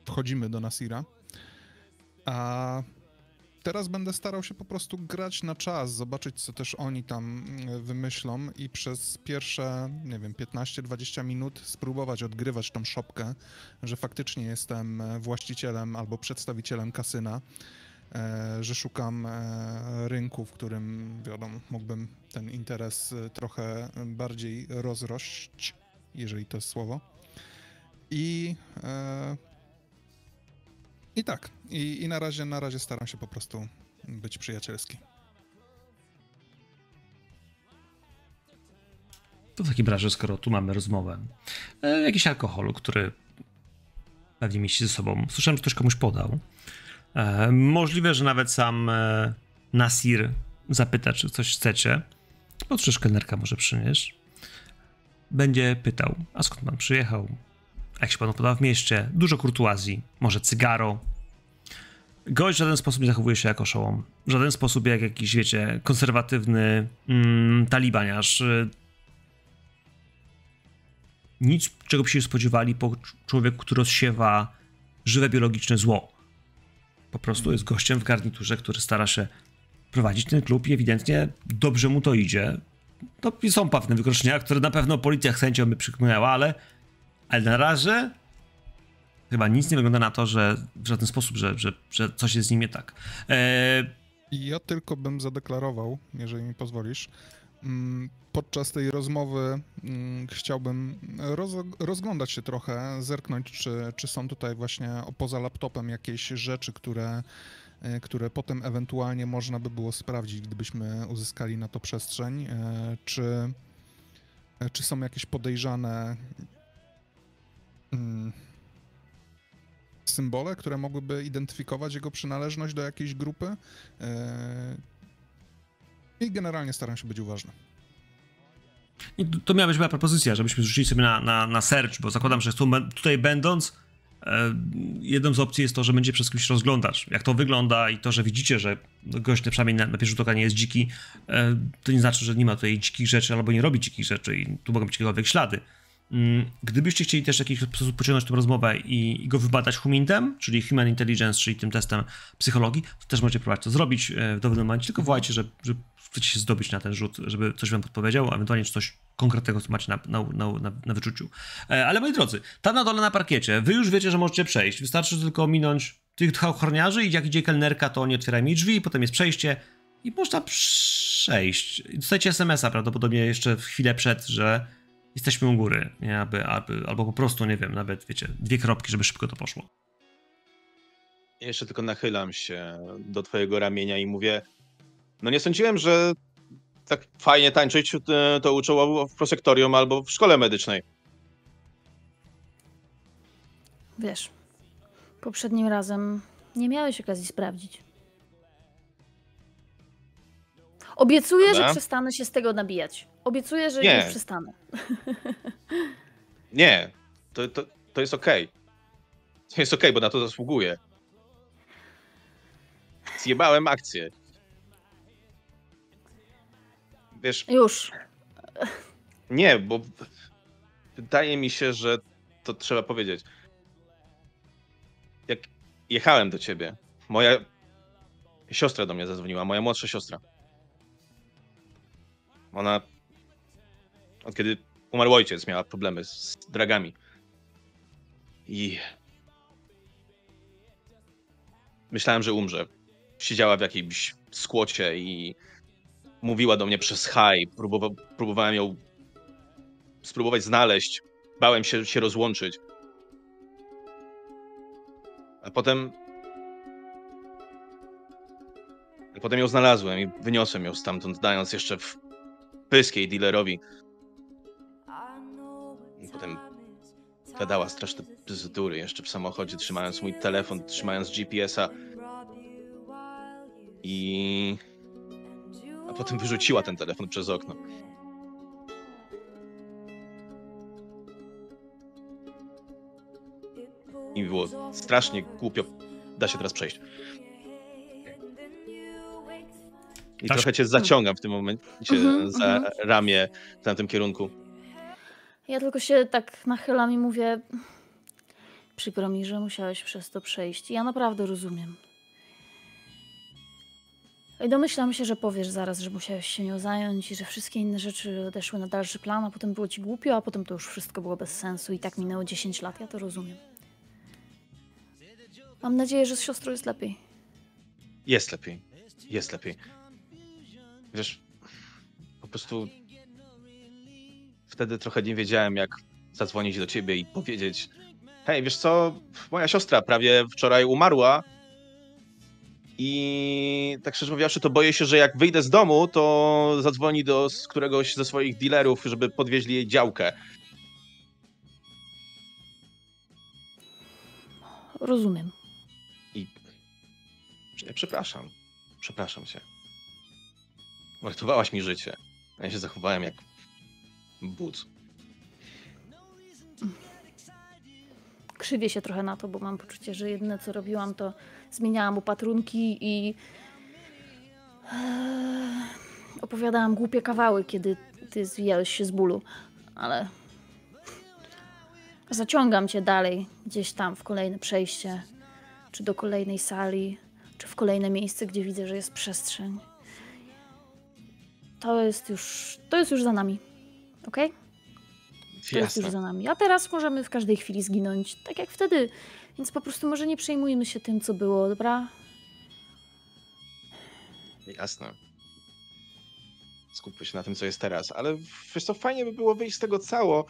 wchodzimy do Nasira. A teraz będę starał się po prostu grać na czas, zobaczyć, co też oni tam mm, wymyślą i przez pierwsze, nie wiem, 15-20 minut spróbować odgrywać tą szopkę, że faktycznie jestem e, właścicielem albo przedstawicielem kasyna, e, że szukam e, rynku, w którym, wiadomo, mógłbym ten interes trochę bardziej rozrość, jeżeli to jest słowo. I i tak. I, I na razie na razie staram się po prostu być przyjacielski. To w takim razie, skoro tu mamy rozmowę, e, jakiś alkohol, który pewnie mieści ze sobą. Słyszałem, że ktoś komuś podał. E, możliwe, że nawet sam e, Nasir zapyta, czy coś chcecie. Bo przecież kelnerka może przynieść. Będzie pytał, a skąd pan przyjechał? Jak się panu podoba w mieście? Dużo kurtuazji, może cygaro. Gość w żaden sposób nie zachowuje się jako szołom. W żaden sposób jak jakiś, wiecie, konserwatywny mm, talibaniarz. Nic, czego by się spodziewali po cz- człowieku, który rozsiewa żywe biologiczne zło. Po prostu jest gościem w garniturze, który stara się prowadzić ten klub i ewidentnie dobrze mu to idzie. To są pewne wykroczenia, które na pewno policja chęcią by przyknęła, ale, ale na razie chyba nic nie wygląda na to, że w żaden sposób, że, że, że coś jest z nim nie tak. I ja tylko bym zadeklarował, jeżeli mi pozwolisz, mm, podczas tej rozmowy mm, chciałbym roz, rozglądać się trochę, zerknąć, czy, czy są tutaj właśnie poza laptopem jakieś rzeczy, które, e, które potem ewentualnie można by było sprawdzić, gdybyśmy uzyskali na to przestrzeń, e, czy, e, czy są jakieś podejrzane symbole, które mogłyby identyfikować jego przynależność do jakiejś grupy. E, I generalnie staram się być uważny. I to- miała być moja propozycja, żebyśmy rzucili sobie na, na, na search, bo zakładam, że tu, tutaj będąc, e, jedną z opcji jest to, że będzie przez kimś rozglądać. Jak to wygląda i to, że widzicie, że gość przynajmniej na, na pierwszy rzut oka nie jest dziki, e, to nie znaczy, że nie ma tutaj dzikich rzeczy albo nie robi dzikich rzeczy i tu mogą być jakiekolwiek ślady. Mm, Gdybyście chcieli też w jakiś sposób pociągnąć tę rozmowę i, i go wybadać humintem, czyli Human Intelligence, czyli tym testem psychologii, to też możecie próbować to zrobić e, w dowolnym momencie, tylko wołajcie, że, że chcecie się zdobyć na ten rzut, żeby coś wam podpowiedział, a ewentualnie coś konkretnego co macie na, na, na, na, wyczuciu. E, Ale moi drodzy, tam na dole na parkiecie, wy już wiecie, że możecie przejść. Wystarczy tylko minąć tych ochroniarzy i jak idzie kelnerka, to nie otwiera mi drzwi, potem jest przejście i można przejść. Dostajecie SMS-a prawdopodobnie jeszcze w chwilę przed, że jesteśmy u góry, nie? Aby, aby, albo po prostu, nie wiem, nawet, wiecie, dwie kropki, żeby szybko to poszło. Ja Jeszcze tylko nachylam się do twojego ramienia i mówię, no nie sądziłem, że tak fajnie tańczyć e, to uczyło w prosektorium albo w szkole medycznej. Wiesz, poprzednim razem nie miałeś okazji sprawdzić. Obiecuję, Dobra. że przestanę się z tego nabijać. Obiecuję, że Nie. już przestanę. Nie, to, to, to jest okej. To jest okej, bo na to zasługuję. Zjebałem akcję. Wiesz, Już. nie, bo wydaje mi się, że to trzeba powiedzieć. Jak jechałem do ciebie, moja siostra do mnie zadzwoniła, moja młodsza siostra. Ona od kiedy umarł ojciec, miała problemy z dragami. I myślałem, że umrze. Siedziała w jakimś skłocie i mówiła do mnie przez haj. Próbowa próbowałem ją spróbować znaleźć. Bałem się się rozłączyć. A potem. A potem ją znalazłem i wyniosłem ją stamtąd, dając jeszcze w pyskiej dealerowi. Potem gadała straszne bzdury jeszcze w samochodzie, trzymając mój telefon, trzymając GPS-a. I... A potem wyrzuciła ten telefon przez okno. I było strasznie głupio. Da się teraz przejść. I trochę cię zaciągam w tym momencie Mhm, za mhm. ramię w tamtym kierunku. Ja tylko się tak nachylam i mówię. Przykro mi, że musiałeś przez to przejść. Ja naprawdę rozumiem. I domyślam się, że powiesz zaraz, że musiałeś się nią zająć i że wszystkie inne rzeczy odeszły na dalszy plan, a potem było ci głupio, a potem to już wszystko było bez sensu i tak minęło 10 lat, ja to rozumiem. Mam nadzieję, że z siostrą jest lepiej. Jest lepiej. Jest lepiej. Wiesz, po prostu wtedy trochę nie wiedziałem, jak zadzwonić do ciebie i powiedzieć: Hej, wiesz co, moja siostra prawie wczoraj umarła. I tak szczerze mówiąc, to boję się, że jak wyjdę z domu, to zadzwoni do któregoś ze swoich dealerów, żeby podwieźli jej działkę. Rozumiem. I ja przepraszam. Przepraszam cię. Uratowałaś mi życie. a Ja się zachowałem jak but. Krzywię się trochę na to, bo mam poczucie, że jedyne co robiłam, to zmieniałam opatrunki i eee, opowiadałam głupie kawały, kiedy ty zwijałeś się z bólu. Ale zaciągam cię dalej, gdzieś tam w kolejne przejście, czy do kolejnej sali, czy w kolejne miejsce, gdzie widzę, że jest przestrzeń. To jest już, to jest już za nami. Okej? To jest już za nami. A teraz możemy w każdej chwili zginąć, tak jak wtedy. Więc po prostu może nie przejmujmy się tym, co było, dobra? Jasne. Skupmy się na tym, co jest teraz. Ale wiesz co, fajnie by było wyjść z tego cało.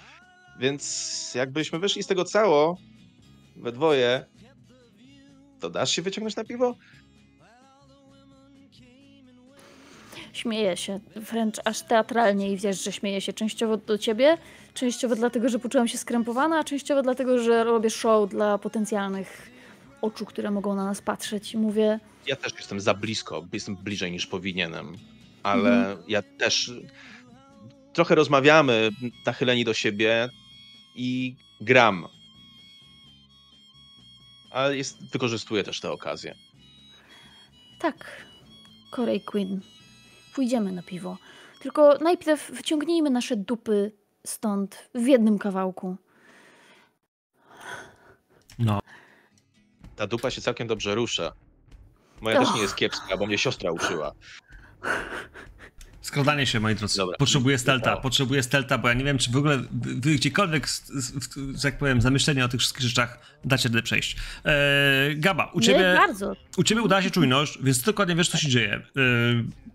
Więc jakbyśmy wyszli z tego cało, we dwoje, to dasz się wyciągnąć na piwo? Śmieję się, wręcz aż teatralnie i wiesz, że śmieję się częściowo do ciebie, częściowo dlatego, że poczułam się skrępowana, a częściowo dlatego, że robię show dla potencjalnych oczu, które mogą na nas patrzeć i mówię, Ja też jestem za blisko, jestem bliżej niż powinienem. Ale ja też trochę rozmawiamy, nachyleni do siebie i gram. Ale jest, wykorzystuję też tę okazję. tak, Corey Quinn, pójdziemy na piwo. Tylko najpierw wyciągnijmy nasze dupy stąd w jednym kawałku. No. Ta dupa się całkiem dobrze rusza. Moja też nie jest kiepska, bo mnie siostra uczyła. Skradanie się, moi drodzy. Dobra. Potrzebuję stelta, Dobra. potrzebuję stelta, bo ja nie wiem, czy w ogóle wy gdziekolwiek, że tak powiem, zamyślenie o tych wszystkich rzeczach dacie radę przejść. Eee, Gaba, u Nie ciebie, bardzo. u ciebie udała się czujność, więc ty dokładnie wiesz, co się dzieje. Eee,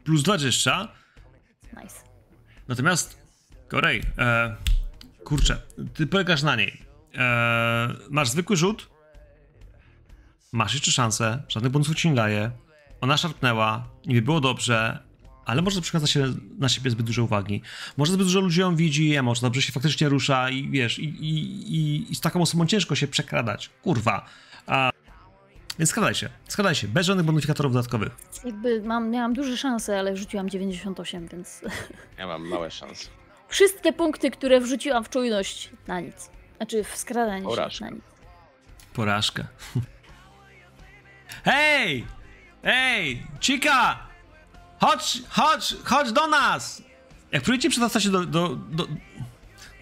plus 20. Nice. Natomiast, Korej, e, kurczę, ty polegasz na niej. E, masz zwykły rzut, masz jeszcze szansę, żadnych bonusów ci nie daje. Ona szarpnęła, niby było dobrze, ale może przykłada się na siebie zbyt dużo uwagi. Może zbyt dużo ludzi ją widzi, a może dobrze się faktycznie rusza i wiesz, i, i, i, i z taką osobą ciężko się przekradać. Kurwa. A, więc skradaj się, skradaj się, bez żadnych bonifikatorów dodatkowych. Jakby mam, miałam duże szanse, ale rzuciłam 98, więc Ja mam małe szanse. wszystkie punkty, które wrzuciłam w czujność na nic. Znaczy w skradanie się Porażka. na nic. Porażkę. Hej! Hej! Chica! Chodź, chodź, chodź do nas! Jak próbujecie przedostać się do, do, do...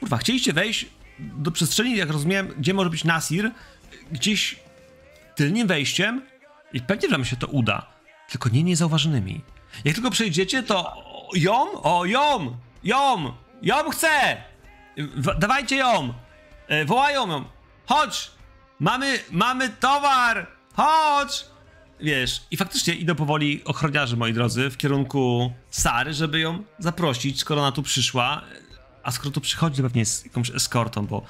Kurwa, chcieliście wejść do przestrzeni, jak rozumiem, gdzie może być Nasir, gdzieś tylnym wejściem i pewnie wam się to uda. Tylko nie niezauważonymi. Jak tylko przejdziecie, to ją, o ją, ją, ją chcę! W, dawajcie ją! E, wołają ją! Chodź! Mamy, mamy towar! Chodź! Wiesz, i faktycznie idą powoli ochroniarze, moi drodzy, w kierunku Sary, żeby ją zaprosić, skoro ona tu przyszła. A skoro tu przychodzi, to pewnie jest jakąś eskortą, bo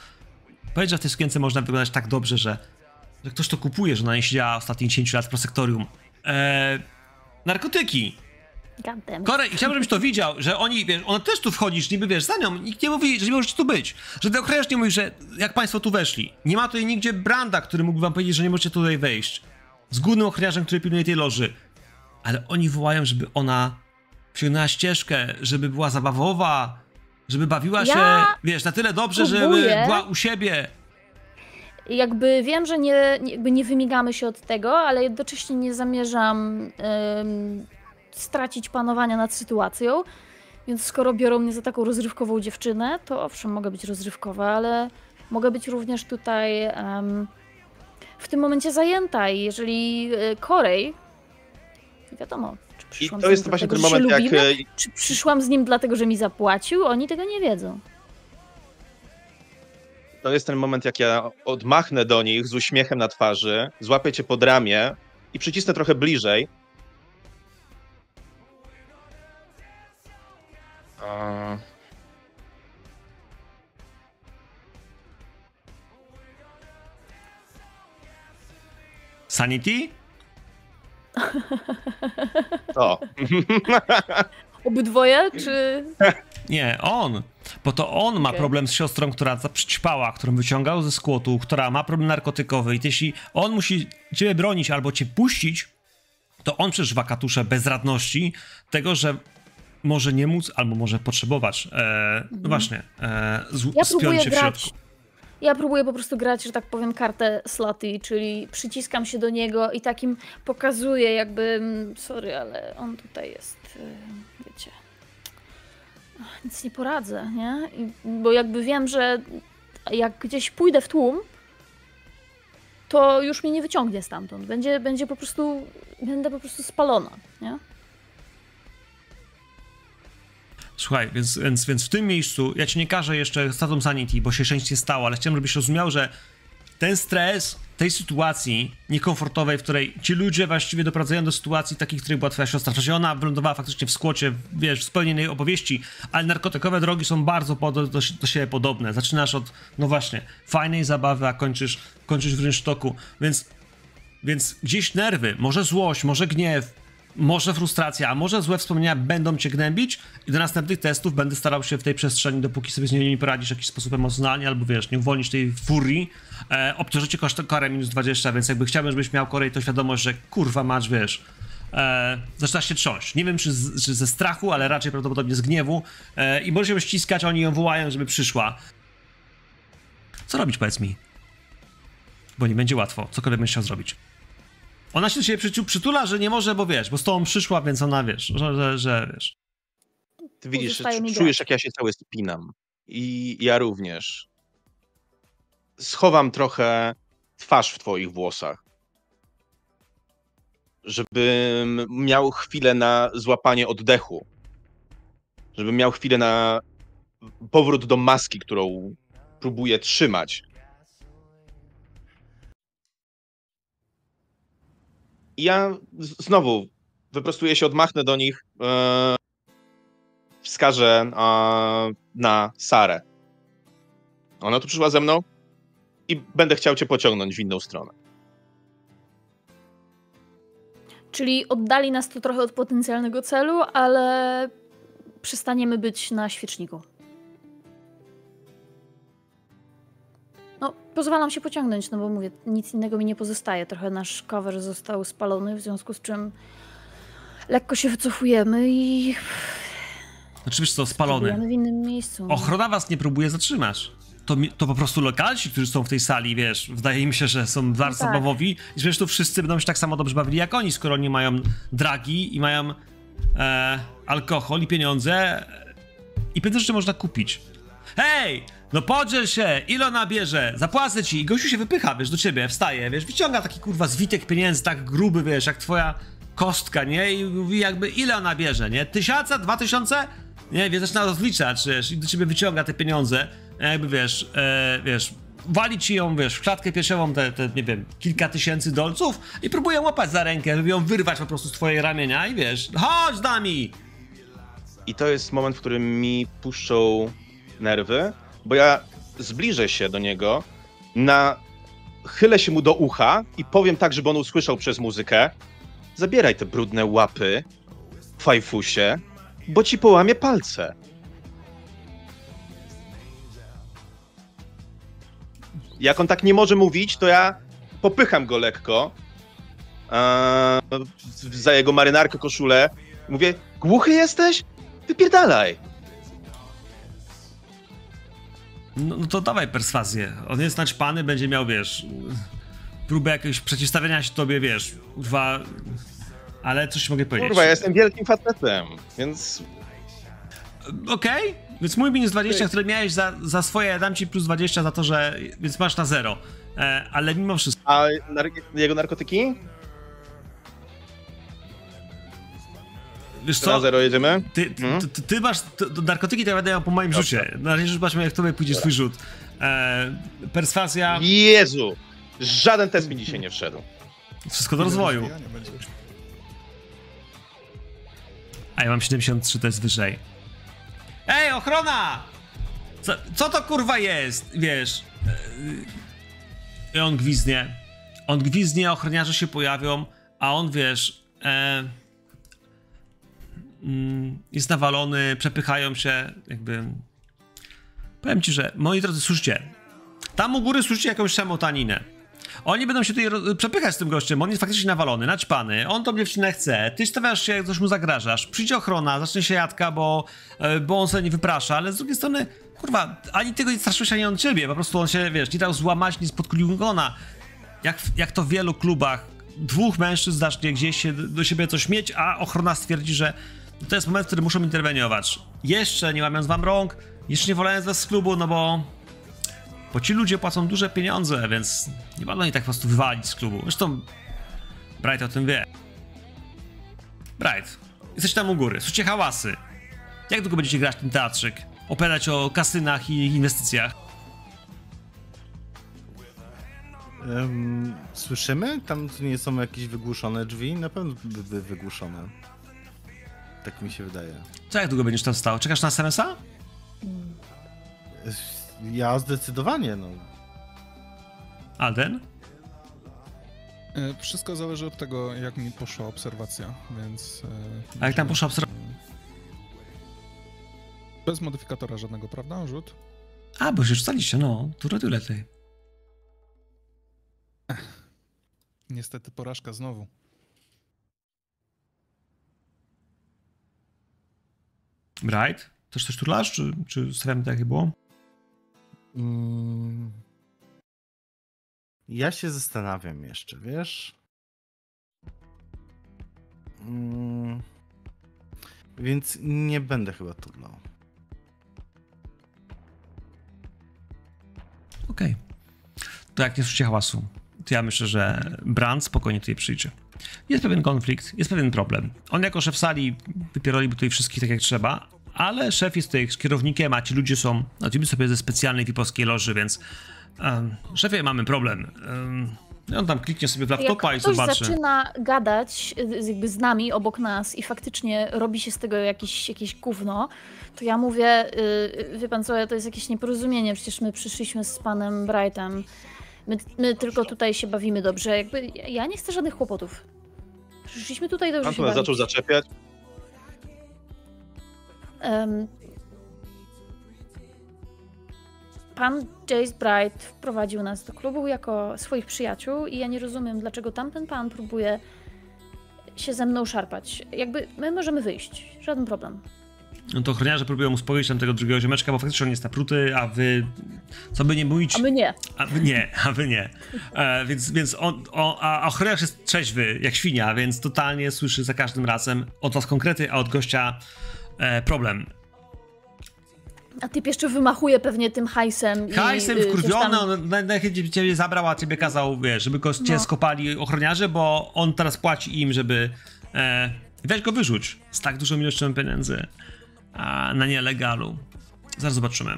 powiedzieć, że w tej sukience można wyglądać tak dobrze, że, że ktoś to kupuje, że ona nie siedziała ostatnie 10 lat w prosektorium. Eee, narkotyki! Korej, chciałbym, żebyś to widział, że oni, wiesz, ona też tu wchodzisz, niby wiesz, za nią, nikt nie mówi, że nie możecie tu być. Że ten ochroniarz nie mówi, że jak państwo tu weszli. Nie ma tutaj nigdzie Branda, który mógłby wam powiedzieć, że nie możecie tutaj wejść. Z głównym ochroniarzem, który pilnuje tej loży. Ale oni wołają, żeby ona wciągnęła ścieżkę, żeby była zabawowa, żeby bawiła Ja się, wiesz, na tyle dobrze, żeby próbuję. była u siebie. Jakby wiem, że nie, jakby nie wymigamy się od tego, ale jednocześnie nie zamierzam em, stracić panowania nad sytuacją. Więc skoro biorą mnie za taką rozrywkową dziewczynę, to owszem, mogę być rozrywkowa, ale mogę być również tutaj w tym momencie zajęta. I jeżeli e, Korej wiadomo, czy I przyszłam to z jest nim właśnie ten dlatego, że moment, jak lubimy, e, czy przyszłam z nim dlatego, że mi zapłacił, oni tego nie wiedzą. to jest ten moment, jak ja odmachnę do nich z uśmiechem na twarzy, złapię cię pod ramię i przycisnę trochę bliżej. A... Sanity? To. Obydwoje, czy... Nie, on. Bo to on ma Okej. problem z siostrą, która zaprzyćpała, którą wyciągał ze skłotu, która ma problem narkotykowy i jeśli on musi ciebie bronić albo cię puścić, to on przeżywa katusze bezradności tego, że może nie móc albo może potrzebować, e, no właśnie, e, z, Mhm. Ja spiąć próbuję się w grać. środku. Ja próbuję po prostu grać, że tak powiem, kartę sloty, czyli przyciskam się do niego i takim pokazuję jakby, mm, sorry, ale on tutaj jest, y, wiecie, nic nie poradzę, nie? I, bo jakby wiem, że jak gdzieś pójdę w tłum, to już mnie nie wyciągnie stamtąd. Będzie, będzie po prostu, będę po prostu spalona, nie? Słuchaj, więc, więc, więc w tym miejscu ja ci nie każę jeszcze statą sanity, bo się szczęście stało, ale chciałem, żebyś rozumiał, że ten stres tej sytuacji niekomfortowej, w której ci ludzie właściwie doprowadzają do sytuacji takich, w której była twoja siostra. W ona wylądowała faktycznie w skłocie, wiesz, w zupełnie opowieści, ale narkotykowe drogi są bardzo pod, do, do, do siebie podobne. Zaczynasz od, no właśnie, fajnej zabawy, a kończysz, kończysz w rynsztoku, więc, więc gdzieś nerwy, może złość, może gniew, może frustracja, a może złe wspomnienia będą cię gnębić i do następnych testów będę starał się w tej przestrzeni, dopóki sobie z nią nie poradzisz w jakiś sposób emocjonalnie, albo wiesz, nie uwolnisz tej furii, e, obciążycie kosztem karę minus 20, więc jakby chciałbym, żebyś miał korę to świadomość, że kurwa masz, wiesz, e, się trząść. Nie wiem, czy, z, czy ze strachu, ale raczej prawdopodobnie z gniewu e, i może się ściskać, oni ją wołają, żeby przyszła. Co robić, powiedz mi? Bo nie będzie łatwo, cokolwiek będziesz chciał zrobić. Ona się do siebie przytu- przytula, że nie może, bo wiesz, bo z tobą przyszła, więc ona wiesz, że, że, że wiesz. Ty widzisz, czujesz, jak ja się cały spinam. I ja również. Schowam trochę twarz w twoich włosach. Żebym miał chwilę na złapanie oddechu. Żebym miał chwilę na powrót do maski, którą próbuję trzymać. I ja znowu wyprostuję się, odmachnę do nich. E, wskażę e, na Sarę. Ona tu przyszła ze mną i będę chciał cię pociągnąć w inną stronę. Czyli oddali nas to trochę od potencjalnego celu, ale przestaniemy być na świeczniku. No, pozwalam się pociągnąć, no bo mówię, nic innego mi nie pozostaje. Trochę nasz cover został spalony, w związku z czym lekko się wycofujemy i Znaczy, wiesz co, spalony. w innym miejscu. Ochrona was nie próbuje zatrzymać. To, to po prostu lokalsi, którzy są w tej sali, wiesz, wydaje mi się, że są bardzo tak. zabawowi i zresztą wszyscy będą się tak samo dobrze bawili jak oni, skoro nie mają dragi i mają e, alkohol i pieniądze i pieniądze jeszcze można kupić. Hej! No podziel się! Ile ona bierze? Zapłacę ci! I gościu się wypycha, wiesz, do ciebie, wstaje, wiesz, wyciąga taki kurwa zwitek pieniędzy, tak gruby, wiesz, jak twoja kostka, nie? I mówi jakby, ile ona bierze, nie? Tysiąca? Dwa tysiące? Nie, wie, zaczyna rozliczać, wiesz, i do ciebie wyciąga te pieniądze, jakby, wiesz, e, wiesz, wali ci ją, wiesz, w klatkę piersiową te, te, nie wiem, kilka tysięcy dolców i próbuje łapać za rękę, żeby ją wyrwać po prostu z twojej ramienia i wiesz, chodź z nami! I to jest moment, w którym mi puszczą nerwy, bo ja zbliżę się do niego, nachylę się mu do ucha i powiem tak, żeby on usłyszał przez muzykę: Zabieraj te brudne łapy, fajfusie, bo ci połamie palce. Jak on tak nie może mówić, to ja popycham go lekko e, za jego marynarkę, koszulę. Mówię: Głuchy jesteś? Wypierdalaj! No, no to dawaj perswazję. On jest naćpany, będzie miał, wiesz, próbę jakiegoś przeciwstawienia się tobie, wiesz, kurwa... Ale coś mogę powiedzieć. Kurwa, ja jestem wielkim facetem, więc Okej, więc mój minus 20, Okej. który miałeś za, za swoje, dam ci plus 20 za to, że... Więc masz na zero. E, ale mimo wszystko... A nar- jego narkotyki? Wiesz 3 co? na 0 jedziemy? Ty, Mhm. ty, ty, ty masz, ty, to narkotyki to będą po moim rzucie. Na razie zobaczmy jak tobie pójdzie swój rzut. E, perswazja, Jezu! Żaden test mi dzisiaj nie wszedł. wszystko do rozwoju. A ja mam 73, to jest wyżej. Ej, ochrona! Co, co to kurwa jest? Wiesz. I on gwizdnie. On gwizdnie, ochroniarze się pojawią, a on wiesz. E, jest nawalony, przepychają się, jakby. Powiem ci, że moi drodzy, słyszycie. Tam u góry słyszycie jakąś szamotaninę. Oni będą się tutaj przepychać z tym gościem, on jest faktycznie nawalony, naćpany, on tą dziewczynę chce, ty stawiasz się, coś mu zagrażasz, przyjdzie ochrona, zacznie się jadka, bo, e, bo on sobie nie wyprasza, ale z drugiej strony, kurwa, ani tego nie straszyłeś, ani on ciebie, po prostu on się, wiesz, nie dał złamać, nie spodkulił gona. Jak, jak to w wielu klubach, dwóch mężczyzn zacznie gdzieś się do siebie coś mieć, a ochrona stwierdzi, że to jest moment, w którym muszą interweniować. Jeszcze nie łamiąc wam rąk, jeszcze nie wolając was z klubu, no bo bo ci ludzie płacą duże pieniądze, więc nie wolno ich tak po prostu wywalić z klubu. Zresztą Bright o tym wie. Bright, jesteś tam u góry, słuchajcie hałasy. Jak długo będziecie grać ten teatrzyk? Opowiadać o kasynach i inwestycjach? Em, słyszymy? Tam nie są jakieś wygłuszone drzwi? Na pewno by, by wygłuszone. Tak mi się wydaje. Co jak długo będziesz tam stał? Czekasz na SMS-a? Ja zdecydowanie, no. Alden? E, Wszystko zależy od tego, jak mi poszła obserwacja, więc... e, A jak tam poszła obserwacja? Bez modyfikatora żadnego, prawda? Rzut? A, bo się rzucaliście, no. Tu tyle tej. Niestety porażka znowu. Bright? Też coś turlasz, czy, czy stawiamy tak, jak było? Mm. Ja się zastanawiam jeszcze, wiesz? Mm. Więc nie będę chyba turlał. Okej. To jak nie słyszycie hałasu, to ja myślę, że Brand spokojnie tutaj przyjdzie. Jest pewien konflikt, jest pewien problem. On jako szef sali wypieroliby tutaj wszystkich tak jak trzeba, ale szef jest tutaj kierownikiem, a ci ludzie są, no ci sobie ze specjalnej VIP-owskiej loży, więc um, szefie, mamy problem. Um, on tam kliknie sobie w laptopa Jak i ktoś zobaczy. zaczyna gadać z- jakby z nami, obok nas i faktycznie robi się z tego jakieś, jakieś gówno, to ja mówię, y, wie pan co, to jest jakieś nieporozumienie, przecież my przyszliśmy z panem Brightem, my, my tylko tutaj się bawimy dobrze, jakby ja- nie chcę żadnych kłopotów. Przyszliśmy tutaj dobrze bawić. zaczął zaczepiać. Em, Pan Jace Bright wprowadził nas do klubu jako swoich przyjaciół i ja nie rozumiem, dlaczego tamten pan próbuje się ze mną szarpać. Jakby my możemy wyjść, żaden problem. No to ochroniarze próbują uspokoić tam tego drugiego ziomeczka, bo faktycznie on jest napruty, a wy, co by nie mówić, A my nie. A wy nie, a wy nie. E, więc więc on, o, a ochroniarz jest trzeźwy, jak świnia, więc totalnie słyszy za każdym razem od was konkrety, a od gościa e, problem. A typ jeszcze wymachuje pewnie tym hajsem. i, Hajsem y, coś wkurwiony, tam- on na- najchętniej ciebie zabrał, a ciebie kazał, wiesz, żeby go cię No. skopali ochroniarze, bo on teraz płaci im, żeby e, weź go wyrzuć z tak dużą ilością pieniędzy na nielegalu. Zaraz zobaczymy.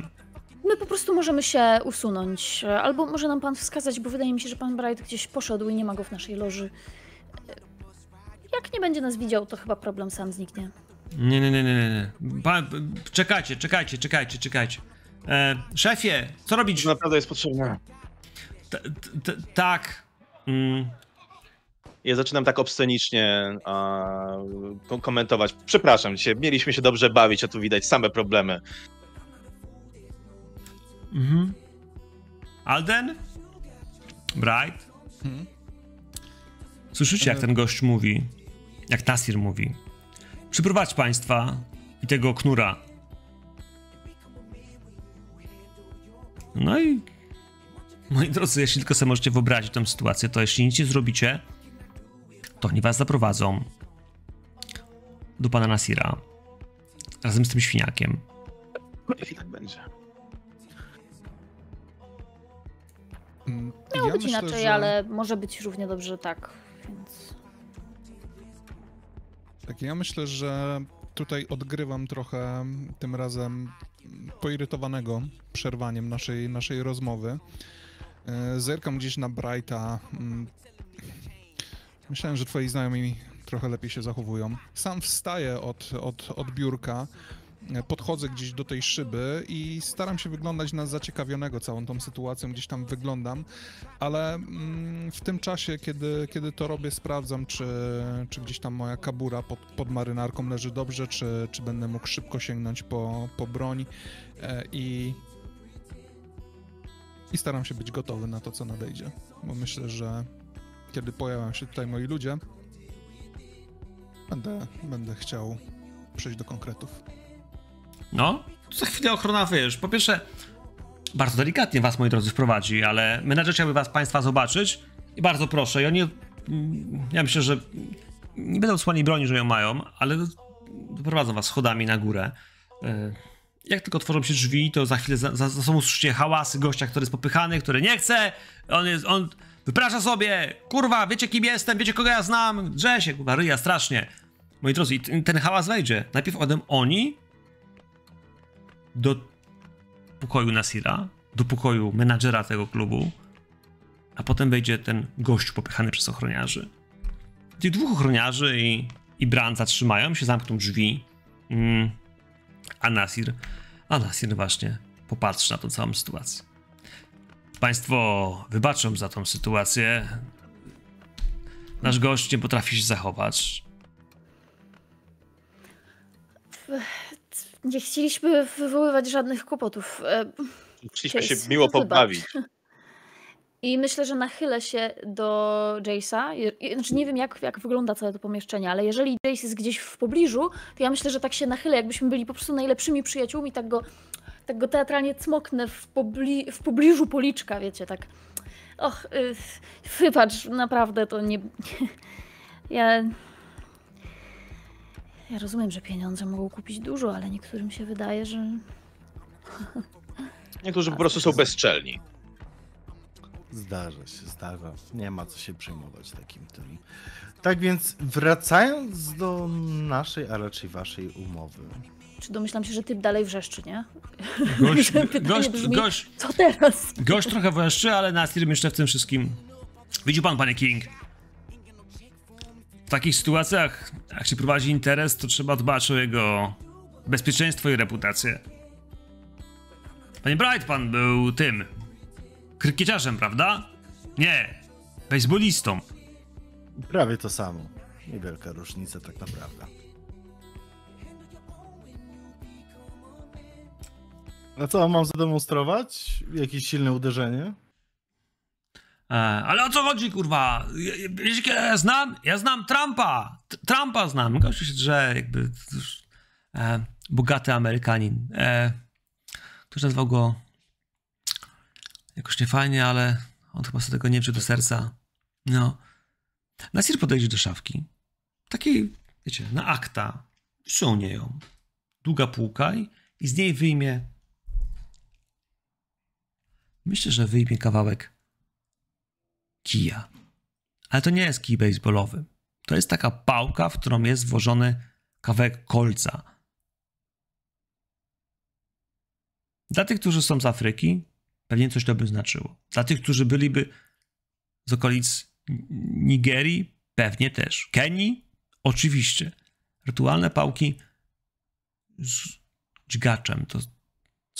My po prostu możemy się usunąć. Albo może nam pan wskazać, bo wydaje mi się, że pan Bright gdzieś poszedł i nie ma go w naszej loży. Jak nie będzie nas widział, to chyba problem sam zniknie. Nie, nie, nie, nie, nie. Pa, czekajcie, czekajcie, czekajcie, czekajcie. E, szefie, co robić? To naprawdę jest potrzebne. T- t- tak. Mm, Ja zaczynam tak obscenicznie a, ko- komentować. Przepraszam cię, mieliśmy się dobrze bawić, a tu widać same problemy. mhm. Alden? Bright? Hmm? Słyszycie, jak ten gość mówi? Jak Nasir mówi? Przyprowadź państwa i tego knura. No i moi drodzy, jeśli tylko sobie możecie wyobrazić tę sytuację, to jeśli nic nie zrobicie, to oni was zaprowadzą do pana Nasira razem z tym świniakiem. Jeśli tak będzie. Mm, Miało ja być myślę, inaczej, że, ale może być równie dobrze tak. Więc... Tak, ja myślę, że tutaj odgrywam trochę tym razem poirytowanego przerwaniem naszej, naszej rozmowy. E, Zerkam gdzieś na Brighta. Myślałem, że twoi znajomi trochę lepiej się zachowują. Sam wstaję od, od, od biurka, e, podchodzę gdzieś do tej szyby i staram się wyglądać na zaciekawionego. Całą tą sytuacją, gdzieś tam wyglądam, ale mm, w tym czasie, kiedy, kiedy to robię, sprawdzam, czy, czy gdzieś tam moja kabura pod, pod marynarką leży dobrze, czy, czy będę mógł szybko sięgnąć po, po broń e, i i staram się być gotowy na to, co nadejdzie, bo myślę, że kiedy pojawią się tutaj moi ludzie, będę, będę chciał przejść do konkretów. No, za chwilę ochrona, wiesz, po pierwsze, bardzo delikatnie was, moi drodzy, wprowadzi, ale menedżer chciałby was, państwa zobaczyć i bardzo proszę, i oni, ja myślę, że nie będą słani broni, że ją mają, ale doprowadzą was schodami na górę. E, Jak tylko otworzą się drzwi, to za chwilę za, za, za sobą usłyszycie hałasy gościa, który jest popychany, który nie chce, on jest, on wyprasza sobie, kurwa, wiecie kim jestem, wiecie kogo ja znam, drze się, kurwa, ryja strasznie. Moi drodzy, ten, hałas wejdzie. Najpierw odem oni do pokoju Nasira, do pokoju menadżera tego klubu, a potem wejdzie ten gość popychany przez ochroniarzy. Tych dwóch ochroniarzy i, i Brand zatrzymają się, zamkną drzwi, mm, a Nasir, a Nasir właśnie popatrzy na tą całą sytuację. Państwo wybaczą za tą sytuację. Nasz gość nie potrafi się zachować. Nie chcieliśmy wywoływać żadnych kłopotów. E, Chcieliśmy się miło pobawić. I myślę, że nachylę się do Jace'a. Znaczy nie wiem, jak, jak wygląda całe to pomieszczenie, ale jeżeli Jace jest gdzieś w pobliżu, to ja myślę, że tak się nachylę, jakbyśmy byli po prostu najlepszymi przyjaciółmi, tak go, tak go teatralnie cmoknę w, pobli w pobliżu policzka, wiecie, tak. Och, y, wybacz, naprawdę to nie... Ja... Ja rozumiem, że pieniądze mogą kupić dużo, ale niektórym się wydaje, że... Niektórzy po prostu są bezczelni. Zdarza się, zdarza. Nie ma co się przejmować takim tym. Tak więc wracając do naszej, a raczej waszej umowy. Czy domyślam się, że typ dalej wrzeszczy, nie? Gość, gość, brzmi- gość, Co teraz? gość trochę węższy, ale Nasir jeszcze w tym wszystkim. Widzi pan, panie King. W takich sytuacjach, jak się prowadzi interes, to trzeba dbać o jego bezpieczeństwo i reputację. Panie Bright, pan był tym. Krykieciarzem, prawda? Nie. Bejsbolistą. Prawie to samo. Niewielka różnica tak naprawdę. A co, mam zademonstrować? Jakieś silne uderzenie? E, ale o co chodzi, kurwa? Ja- ja- znam? Ja znam Trumpa. T- Trumpa znam. Gościu się drze, jakby już, e, bogaty Amerykanin. E, ktoś nazwał go jakoś niefajnie, ale on chyba sobie tego nie wziął do serca. No. Nasir podejdzie do szafki. Takiej, wiecie, na akta. Wsunie ją. Długa półka i, i z niej wyjmie myślę, że wyjmie kawałek kija. Ale to nie jest kij baseballowy. To jest taka pałka, w którą jest włożony kawałek kolca. Dla tych, którzy są z Afryki, pewnie coś to by znaczyło. Dla tych, którzy byliby z okolic Nigerii, pewnie też. Kenii? Oczywiście. Rytualne pałki z dźgaczem to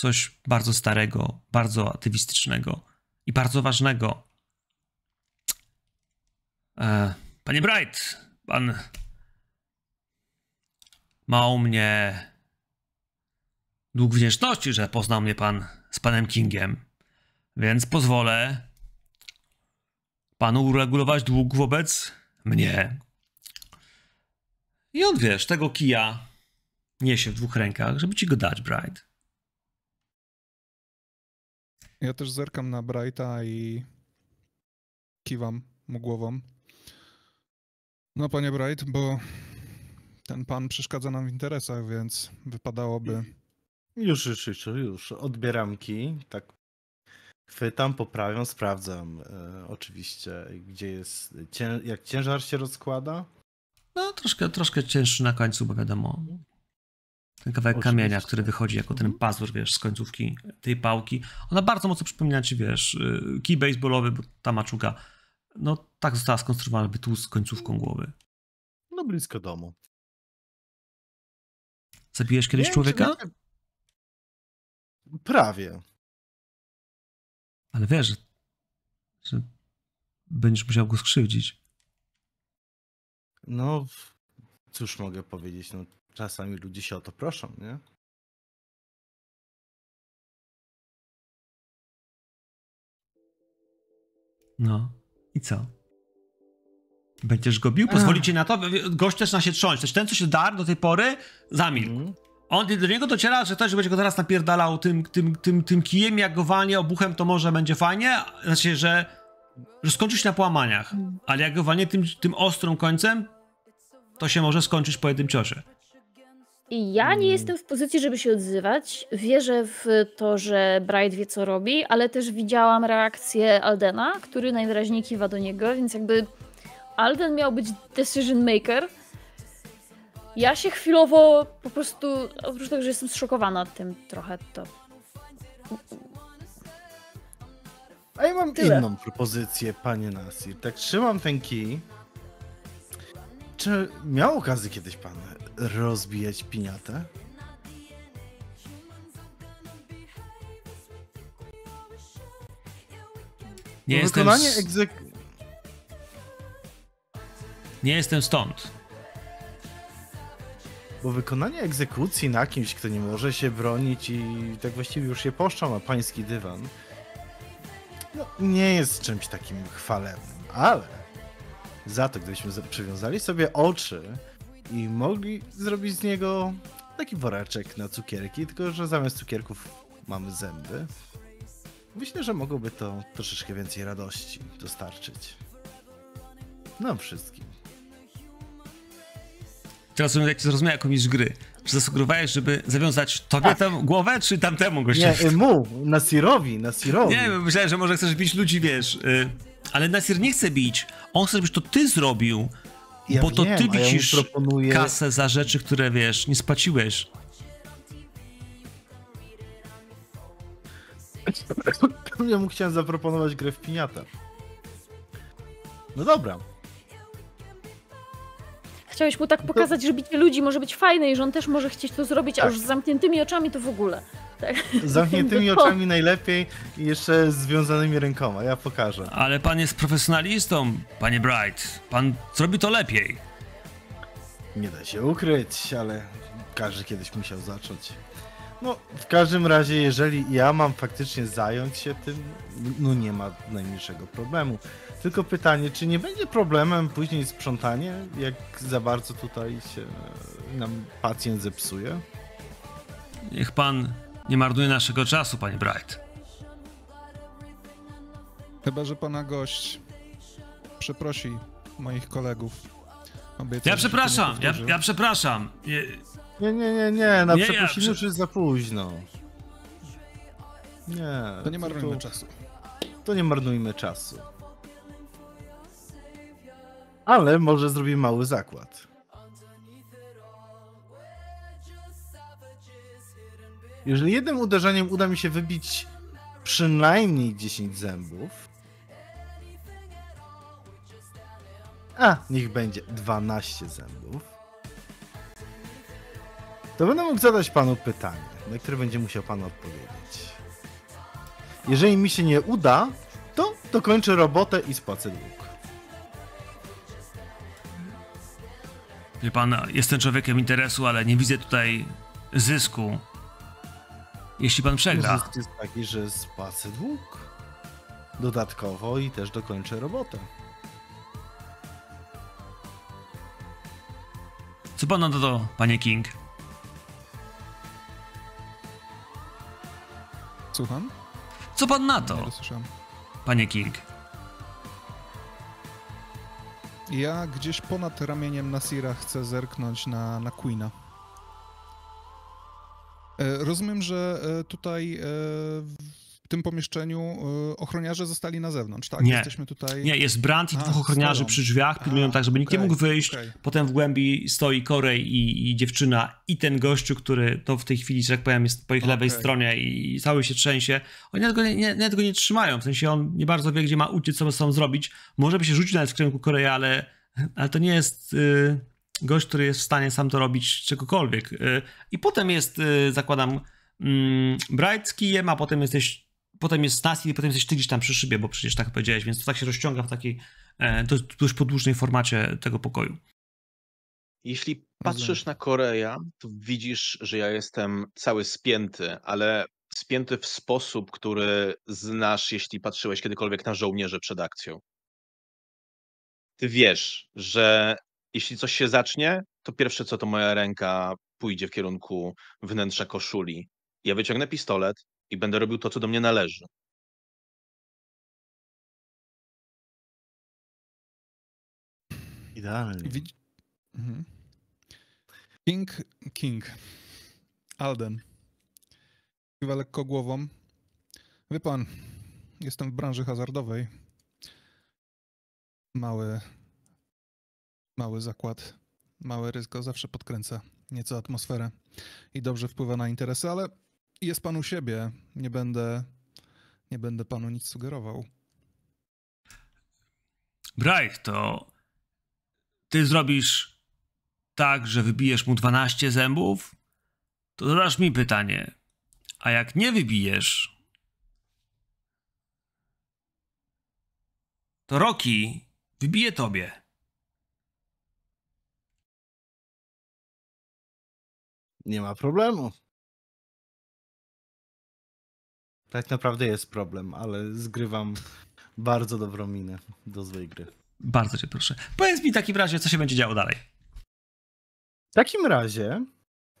coś bardzo starego, bardzo atywistycznego i bardzo ważnego. E, panie Bright, pan ma u mnie dług wdzięczności, że poznał mnie pan z panem Kingiem, więc pozwolę panu uregulować dług wobec mnie. I on, wiesz, tego kija niesie w dwóch rękach, żeby ci go dać, Bright. Ja też zerkam na Brighta i kiwam mu głową. No, panie Bright, bo ten pan przeszkadza nam w interesach, więc wypadałoby. Już, już, już, już. Odbieram kij, tak chwytam, poprawiam, sprawdzam e, oczywiście, gdzie jest, cię, jak ciężar się rozkłada. No, troszkę, troszkę cięższy na końcu, bo wiadomo. Ten kawałek Oczywiście. kamienia, który wychodzi jako ten pazur, wiesz, z końcówki tej pałki. Ona bardzo mocno przypomina ci, wiesz, y, kij baseballowy, bo ta maczuga, no tak została skonstruowana, by tu z końcówką głowy. No blisko domu. Zabiłeś kiedyś wiem, człowieka? czy Prawie. Ale wiesz, że, że będziesz musiał go skrzywdzić. No, cóż mogę powiedzieć, no czasami ludzie się o to proszą, nie? No. I co? Będziesz go bił? Pozwolicie na to? Gość też na się trząść. Ten, co się darł do tej pory, zamilkł. Mhm. On do niego dociera, że ktoś będzie go teraz napierdalał tym, tym, tym, tym kijem, jak go walnie obuchem, to może będzie fajnie. Znaczy, że, że skończy się na połamaniach. Ale jak go walnie tym, tym ostrym końcem, to się może skończyć po jednym ciosie. I ja nie jestem w pozycji, żeby się odzywać. Wierzę w to, że Bright wie, co robi, ale też widziałam reakcję Aldena, który najwyraźniej kiwa do niego, więc jakby Alden miał być decision maker. Ja się chwilowo po prostu, oprócz tego, że jestem zszokowana tym trochę, to A ja mam Tyle. inną propozycję, panie Nasir. Tak trzymam ten kij. Czy miał okazję kiedyś pan rozbijać piniatę? Nie Bo jestem, Wykonanie z, egzek... nie jestem stąd. Bo wykonanie egzekucji na kimś, kto nie może się bronić i tak właściwie już się poszczał na pański dywan, no, nie jest czymś takim chwalebnym, ale za to, gdybyśmy za- przywiązali sobie oczy i mogli zrobić z niego taki woreczek na cukierki, tylko że zamiast cukierków mamy zęby, myślę, że mogłoby to troszeczkę więcej radości dostarczyć. Nam wszystkim. Teraz rozumiem, jak zrozumiałem mistrz gry. Czy zasugerowałeś, żeby zawiązać tobie Tak. tę głowę, czy tamtemu Nie, gościowi? y, mu, Nasirowi, Nasirowi. Nie, myślałem, że może chcesz bić ludzi, wiesz. Y, ale Nasir nie chce bić. On chce, żebyś to ty zrobił. Ja bo to wiem, ty a ja proponuję- kasę za rzeczy, które wiesz, nie spłaciłeś. Ja mu chciałem zaproponować grę w piniata. No dobra. chciałeś mu tak pokazać, że bicie ludzi może być fajne i że on też może chcieć to zrobić, a Tak. już z zamkniętymi oczami to w ogóle. Tak. Z zamkniętymi to- oczami najlepiej i jeszcze związanymi rękoma. Ja pokażę. Ale pan jest profesjonalistą, panie Bright. Pan zrobi to lepiej. Nie da się ukryć, ale każdy kiedyś musiał zacząć. No, w każdym razie, jeżeli ja mam faktycznie zająć się tym, no nie ma najmniejszego problemu. Tylko pytanie, czy nie będzie problemem później sprzątanie, jak za bardzo tutaj się nam pacjent zepsuje? Niech pan nie marnuje naszego czasu, panie Bright. Chyba, że pana gość przeprosi moich kolegów. Obiecam, Ja przepraszam, ja, ja przepraszam. Nie, Nie, nie, nie, nie, na Nie, ja przeprosiny prze- już jest za późno. Nie. To nie marnujmy to, czasu. To nie marnujmy czasu. Ale może zrobimy mały zakład. Jeżeli jednym uderzeniem uda mi się wybić przynajmniej 10 zębów, a niech będzie 12 zębów, to będę mógł zadać panu pytanie, na które będzie musiał pan odpowiedzieć. Jeżeli mi się nie uda, to dokończę robotę i spłacę dług. wie pan, jestem człowiekiem interesu, ale nie widzę tutaj zysku. Jeśli pan przegra. Zysk jest taki, że spłacę dług. Dodatkowo i też dokończę robotę. Co pan na to, panie King? Słucham? Co pan na to, panie King? Ja gdzieś ponad ramieniem Nasira chcę zerknąć na, na Queena. E, Rozumiem, że e, tutaj e, w- tym pomieszczeniu ochroniarze zostali na zewnątrz, tak? Nie. Jesteśmy tutaj... Nie, jest Brand i dwóch ochroniarzy stoją. przy drzwiach, pilnują A, tak, żeby nikt nie mógł wyjść. okej. Potem w głębi stoi Korej i, i dziewczyna i ten gościu, który to w tej chwili, że tak powiem, jest po ich lewej Okej. stronie i cały się trzęsie. Oni nawet go nie, nie, nawet go nie trzymają, w sensie on nie bardzo wie, gdzie ma uciec, co ma sobą zrobić. Może by się rzucił nawet w kierunku Koreja, ale, ale to nie jest y, gość, który jest w stanie sam to robić czegokolwiek. Y, I potem jest, y, zakładam, mm, Bright z kijem, a potem jesteś potem jest Nasi i potem jesteś ty gdzieś tam przy szybie, bo przecież tak powiedziałeś, więc to tak się rozciąga w takiej e, dość, podłużnej formacie tego pokoju. Jeśli patrzysz na Koreę, to widzisz, że ja jestem cały spięty, ale spięty w sposób, który znasz, jeśli patrzyłeś kiedykolwiek na żołnierzy przed akcją. Ty wiesz, że jeśli coś się zacznie, to pierwsze co to moja ręka pójdzie w kierunku wnętrza koszuli. Ja wyciągnę pistolet i będę robił to, co do mnie należy. Idealnie. Widz... Mhm. King, King, Alden. Kiwa lekko głową. Wie pan, jestem w branży hazardowej. Mały, mały zakład, małe ryzyko zawsze podkręca nieco atmosferę i dobrze wpływa na interesy, ale jest pan u siebie. Nie będę, nie będę panu nic sugerował. Bright, to ty zrobisz tak, że wybijesz mu 12 zębów? To zadasz mi pytanie. A jak nie wybijesz, to Rocky wybije tobie. Nie ma problemu. Tak naprawdę jest problem, ale zgrywam bardzo dobrą minę do złej gry. Bardzo cię proszę. Powiedz mi w takim razie, co się będzie działo dalej. W takim razie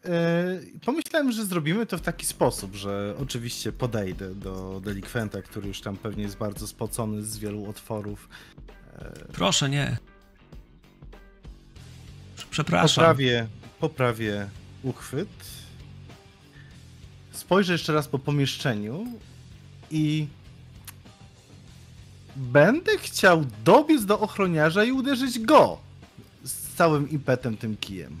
yy, pomyślałem, że zrobimy to w taki sposób, że oczywiście podejdę do delikwenta, który już tam pewnie jest bardzo spocony z wielu otworów. Proszę, nie. Przepraszam. Poprawię, poprawię uchwyt. Spojrzę jeszcze raz po pomieszczeniu i będę chciał dobiec do ochroniarza i uderzyć go z całym impetem tym kijem.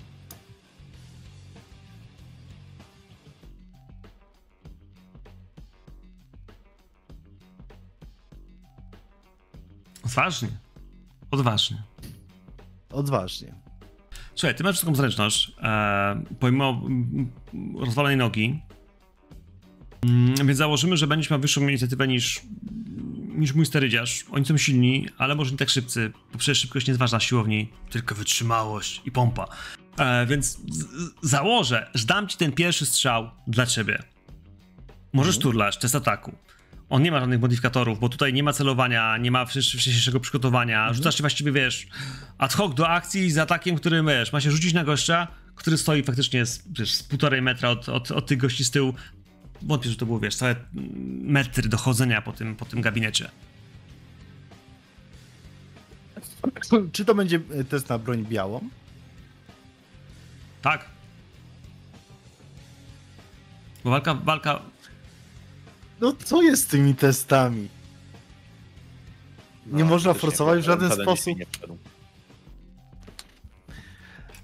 Odważnie. Odważnie. Odważnie. Słuchaj, ty masz wysoką zręczność, e, pomimo mm, rozwalonej nogi, mm, więc założymy, że będziesz miał wyższą inicjatywę niż, niż mój sterydziarz. Oni są silni, ale może nie tak szybcy, bo przecież szybkość nie jest ważna w siłowni, tylko wytrzymałość i pompa. E, więc założę, że dam ci ten pierwszy strzał dla ciebie. Możesz turlać, test ataku. On nie ma żadnych modyfikatorów, bo tutaj nie ma celowania, nie ma wcześ- wcześniejszego przygotowania. Rzucasz się właściwie, wiesz, ad hoc do akcji z atakiem, który, wiesz, ma się rzucić na gościa, który stoi faktycznie z, wiesz, z półtorej metra od, od, od tych gości z tyłu. Wątpię, że to było, wiesz, całe metry dochodzenia po tym, po tym gabinecie. Czy to będzie e, test na broń białą? Tak? Bo walka, walka, No co jest z tymi testami? Nie No, można forsować w żaden sposób.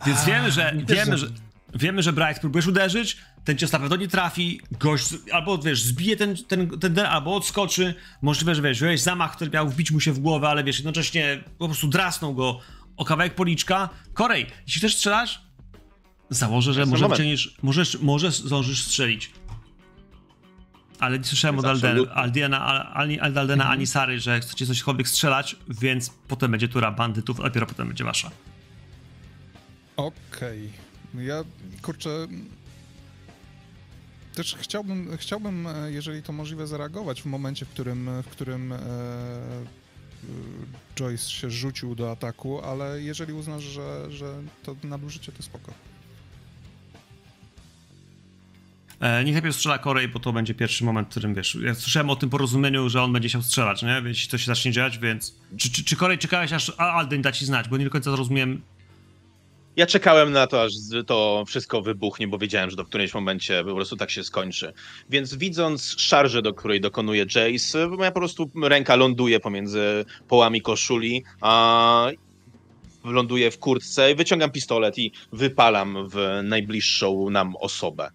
Więc wiemy, że, też wiemy, że, wiemy, że Bright próbujesz uderzyć, ten cios na pewno nie trafi, gość albo, wiesz, zbije ten, ten, ten, ten albo odskoczy, możliwe, że, wiesz, wziąłeś zamach, który miał wbić mu się w głowę, ale, wiesz, jednocześnie po prostu drasnął go o kawałek policzka. Korej, jeśli chcesz strzelać, założę, że może wyciągniesz, możesz, możesz zdążysz strzelić. Ale nie słyszałem od Aldena, Aldena, ani, Aldena Mhm. ani Sary, że chcecie cośkolwiek strzelać, więc potem będzie tura bandytów, a dopiero potem będzie wasza. Okej. No Ja, kurczę... Też chciałbym, chciałbym, e, jeżeli to możliwe, zareagować w momencie, w którym, w którym e, e, Joyce się rzucił do ataku, ale jeżeli uznasz, że, że to nadużycie, to spoko. Niech najpierw strzela Korej, bo to będzie pierwszy moment, w którym wiesz. Ja słyszałem o tym porozumieniu, że on będzie chciał strzelać, nie? Jeśli to się zacznie dziać, więc. Czy, czy, czy Korej czekałeś, aż Alden da ci znać, bo nie do końca zrozumiem. Ja czekałem na to, aż to wszystko wybuchnie, bo wiedziałem, że do którymś momencie po prostu tak się skończy. Więc widząc szarżę, do której dokonuje Jace, moja po prostu ręka ląduje pomiędzy połami koszuli, a ląduje w kurtce i wyciągam pistolet i wypalam w najbliższą nam osobę.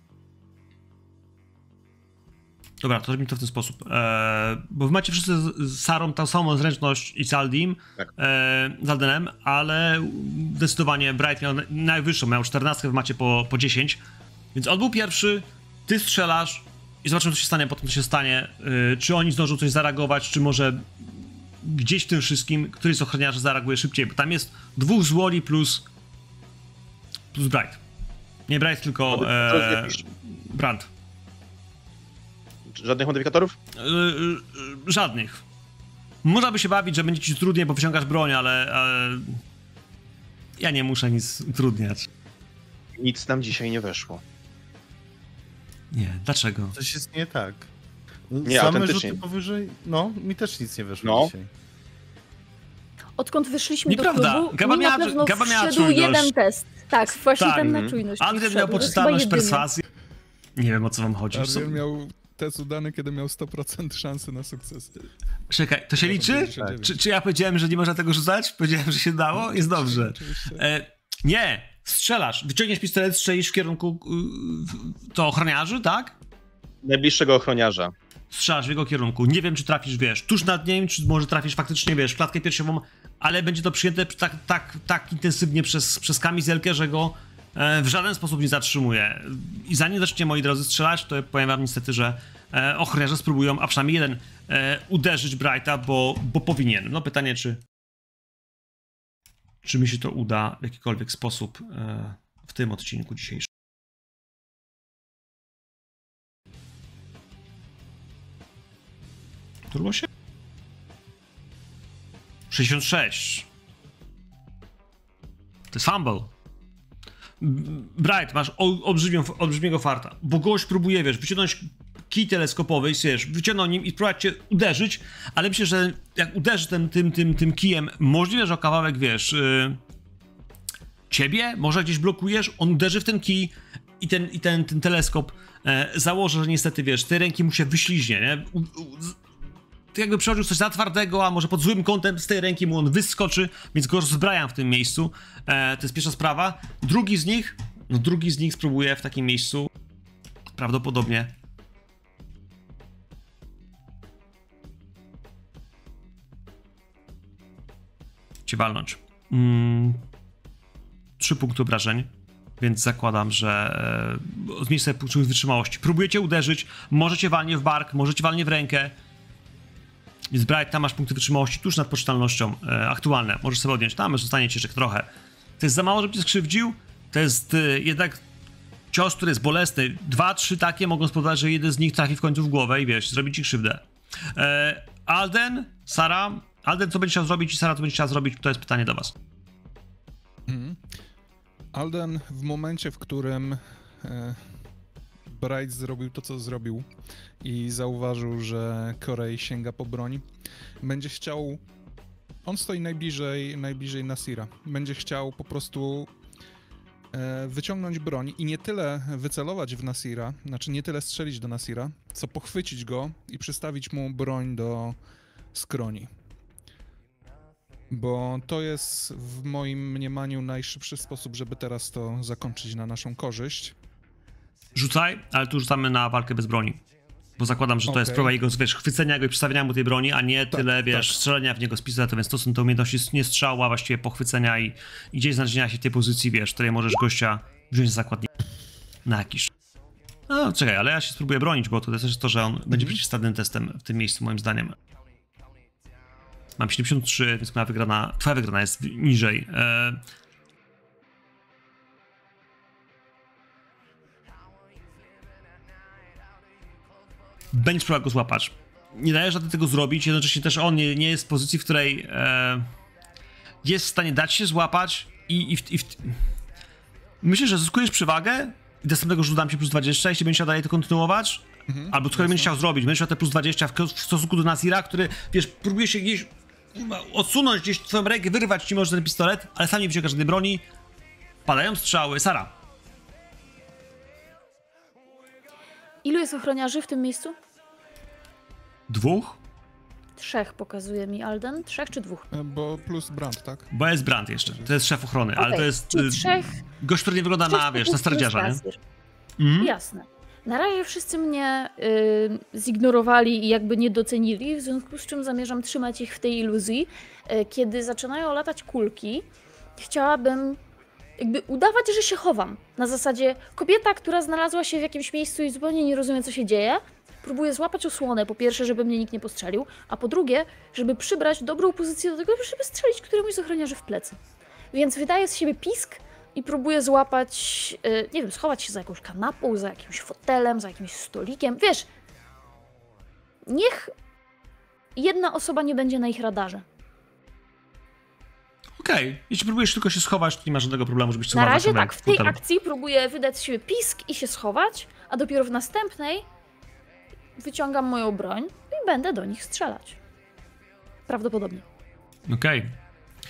Dobra, to robimy to w ten sposób. E, bo wy macie wszyscy z, Sarą tą samą zręczność i z Aldim, Tak. e, z Aldenem, ale zdecydowanie Bright miał na- najwyższą, miał 14, wy macie po, po 10. Więc on był pierwszy, ty strzelasz i zobaczymy, co się stanie potem, co się stanie. E, czy oni zdążą coś zareagować, czy może gdzieś w tym wszystkim, któryś z ochroniarzy zareaguje szybciej, bo tam jest dwóch z Woli plus, plus Bright. Nie Bright, tylko e, Brand. Żadnych modyfikatorów? Yy, yy, żadnych. Można by się bawić, że będzie ci trudniej, bo wyciągasz broń, ale, ale... Ja nie muszę nic utrudniać. Nic nam dzisiaj nie weszło. Nie, dlaczego? Coś jest nie tak. Nie, Same rzuty powyżej, no, mi też nic nie weszło No. dzisiaj. Odkąd wyszliśmy Nieprawda. do klubu, Gaba mi miała- na pewno Gaba miała wszedł czujność. jeden test. Tak, właśnie Tak. ten na Mhm. czujność. Andrzej miał poczytalność, perswazję. Nie wiem, o co wam chodzi. Ariel miał test udany, kiedy miał 100% szansy na sukces. Czekaj, to się liczy? 99. Czy, czy ja powiedziałem, że nie można tego rzucać? Powiedziałem, że się dało? Jest dobrze. Oczywiście. E, nie! Strzelasz. Wyciągniesz pistolet, strzelisz w kierunku yy, to ochroniarzy, tak? Najbliższego ochroniarza. strzelasz w jego kierunku. Nie wiem, czy trafisz, wiesz, tuż nad nim, czy może trafisz faktycznie, wiesz, w klatkę piersiową, ale będzie to przyjęte tak, tak, tak intensywnie przez, przez kamizelkę, że go w żaden sposób nie zatrzymuje. I zanim zaczniecie, moi drodzy, strzelać, to powiem wam niestety, że e, ochroniarze spróbują, a przynajmniej jeden, e, uderzyć Brighta, bo, bo powinien. No pytanie, czy czy mi się to uda w jakikolwiek sposób e, w tym odcinku dzisiejszym. Turbo się? 66. To jest fumble. Bright, masz ol- olbrzymią, olbrzymiego farta, bo gość próbuje, wiesz, wyciągnąć kij teleskopowy i wiesz, wyciągnął nim i spróbować cię uderzyć, ale myślę, że jak uderzy tym, tym, tym, tym kijem, możliwe, że o kawałek, wiesz, yy, ciebie, może gdzieś blokujesz, on uderzy w ten kij i ten, i ten, ten teleskop e, założy, że niestety, wiesz, tej ręki mu się wyśliźnie, nie? U, u, jakby przechodził coś za twardego, a może pod złym kątem z tej ręki mu on wyskoczy, więc go rozbrajam w tym miejscu. E, to jest pierwsza sprawa. Drugi z nich, no drugi z nich spróbuje w takim miejscu prawdopodobnie cię walnąć. Mm, trzy punkty obrażeń, więc zakładam, że e, zmień sobie wytrzymałości. Próbujecie uderzyć, możecie walnie w bark, możecie walnie w rękę, więc Bright, tam masz punkty wytrzymałości tuż nad poczytalnością e, aktualne. Możesz sobie odjąć, tam zostanie ci jeszcze trochę. To jest za mało, żeby cię skrzywdził. To jest e, jednak cios, który jest bolesny. Dwa, trzy takie mogą spowodować, że jeden z nich trafi w końcu w głowę i wiesz, zrobi ci krzywdę. E, Alden, Sara. Alden, co będzie chciał zrobić i Sara, co będzie chciała zrobić, to jest pytanie do was. Mhm. Alden w momencie, w którym e, Bright zrobił to, co zrobił i zauważył, że Korej sięga po broń, będzie chciał... On stoi najbliżej, najbliżej Nasira. Będzie chciał po prostu e, wyciągnąć broń i nie tyle wycelować w Nasira, znaczy nie tyle strzelić do Nasira, co pochwycić go i przystawić mu broń do skroni. Bo to jest w moim mniemaniu najszybszy sposób, żeby teraz to zakończyć na naszą korzyść. Rzucaj, ale tu rzucamy na walkę bez broni. Bo zakładam, że to jest Okej. próba jego, wiesz, chwycenia go i przystawienia mu tej broni, a nie Tak, tyle, wiesz, tak. strzelenia w niego z pistoletu, więc to są te umiejętności nie strzału, a właściwie pochwycenia i, i gdzieś znalezienia się w tej pozycji, wiesz, w której możesz gościa wziąć za zakładnika na jakiś... No, czekaj, ale ja się spróbuję bronić, bo to też jest to, że on będzie przeciwstawnym testem w tym miejscu, moim zdaniem. Mam 73, więc moja wygrana, twoja wygrana jest niżej. E, będziesz próbował go złapać. Nie dajesz rady tego zrobić, jednocześnie też on nie, nie jest w pozycji, w której e, jest w stanie dać się złapać i, i, w, i w, myślę, że zyskujesz przewagę i następnego rzutu dam ci plus 20, jeśli będziesz chciał dalej to kontynuować, albo cokolwiek będziesz chciał zrobić, będziesz miał te plus 20 w, w stosunku do Nazira, który, wiesz, próbuje się gdzieś odsunąć gdzieś twoją rękę, wyrwać ci może ten pistolet, ale sam nie wyciąga żadnej broni, Padają strzały. Sara. Ilu jest ochroniarzy w tym miejscu? Dwóch? Trzech pokazuje mi Alden. Trzech czy dwóch? E, Bo plus brand, tak? Bo jest Brand jeszcze. To jest szef ochrony, ale Okej, to jest czyli y, trzech gość, który nie wygląda na, wiesz, na typów stardziarza, nie? Mhm. Jasne. Na razie wszyscy mnie y, zignorowali i jakby nie docenili, w związku z czym zamierzam trzymać ich w tej iluzji. Y, kiedy zaczynają latać kulki, chciałabym jakby udawać, że się chowam. Na zasadzie kobieta, która znalazła się w jakimś miejscu i zupełnie nie rozumie, co się dzieje, próbuje złapać osłonę, po pierwsze, żeby mnie nikt nie postrzelił, a po drugie, żeby przybrać dobrą pozycję do tego, żeby strzelić któremuś z ochroniarzy w plecy. Więc wydaje z siebie pisk i próbuję złapać, y, nie wiem, schować się za jakąś kanapą, za jakimś fotelem, za jakimś stolikiem. Wiesz, niech jedna osoba nie będzie na ich radarze. Okej, jeśli próbujesz tylko się schować, to nie ma żadnego problemu, żebyś Na schowała razie tak, w tej akcji próbuję wydać z siebie pisk i się schować, a dopiero w następnej wyciągam moją broń i będę do nich strzelać. Prawdopodobnie. Okej.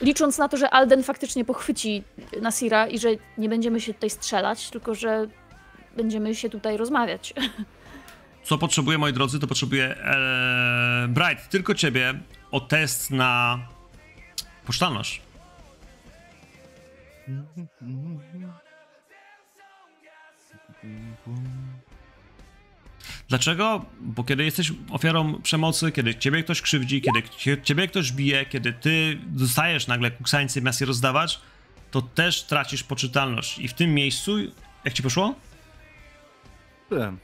Licząc na to, że Alden faktycznie pochwyci Nasira i że nie będziemy się tutaj strzelać, tylko że będziemy się tutaj rozmawiać. Co potrzebuję, moi drodzy, to potrzebuję e, Bright, tylko ciebie o test na pocztalność. Dlaczego? Bo kiedy jesteś ofiarą przemocy, kiedy ciebie ktoś krzywdzi, kiedy cie- ciebie ktoś bije, kiedy ty dostajesz nagle kuksańcy zamiast je rozdawać, to też tracisz poczytalność. I w tym miejscu, jak ci poszło? Byłem.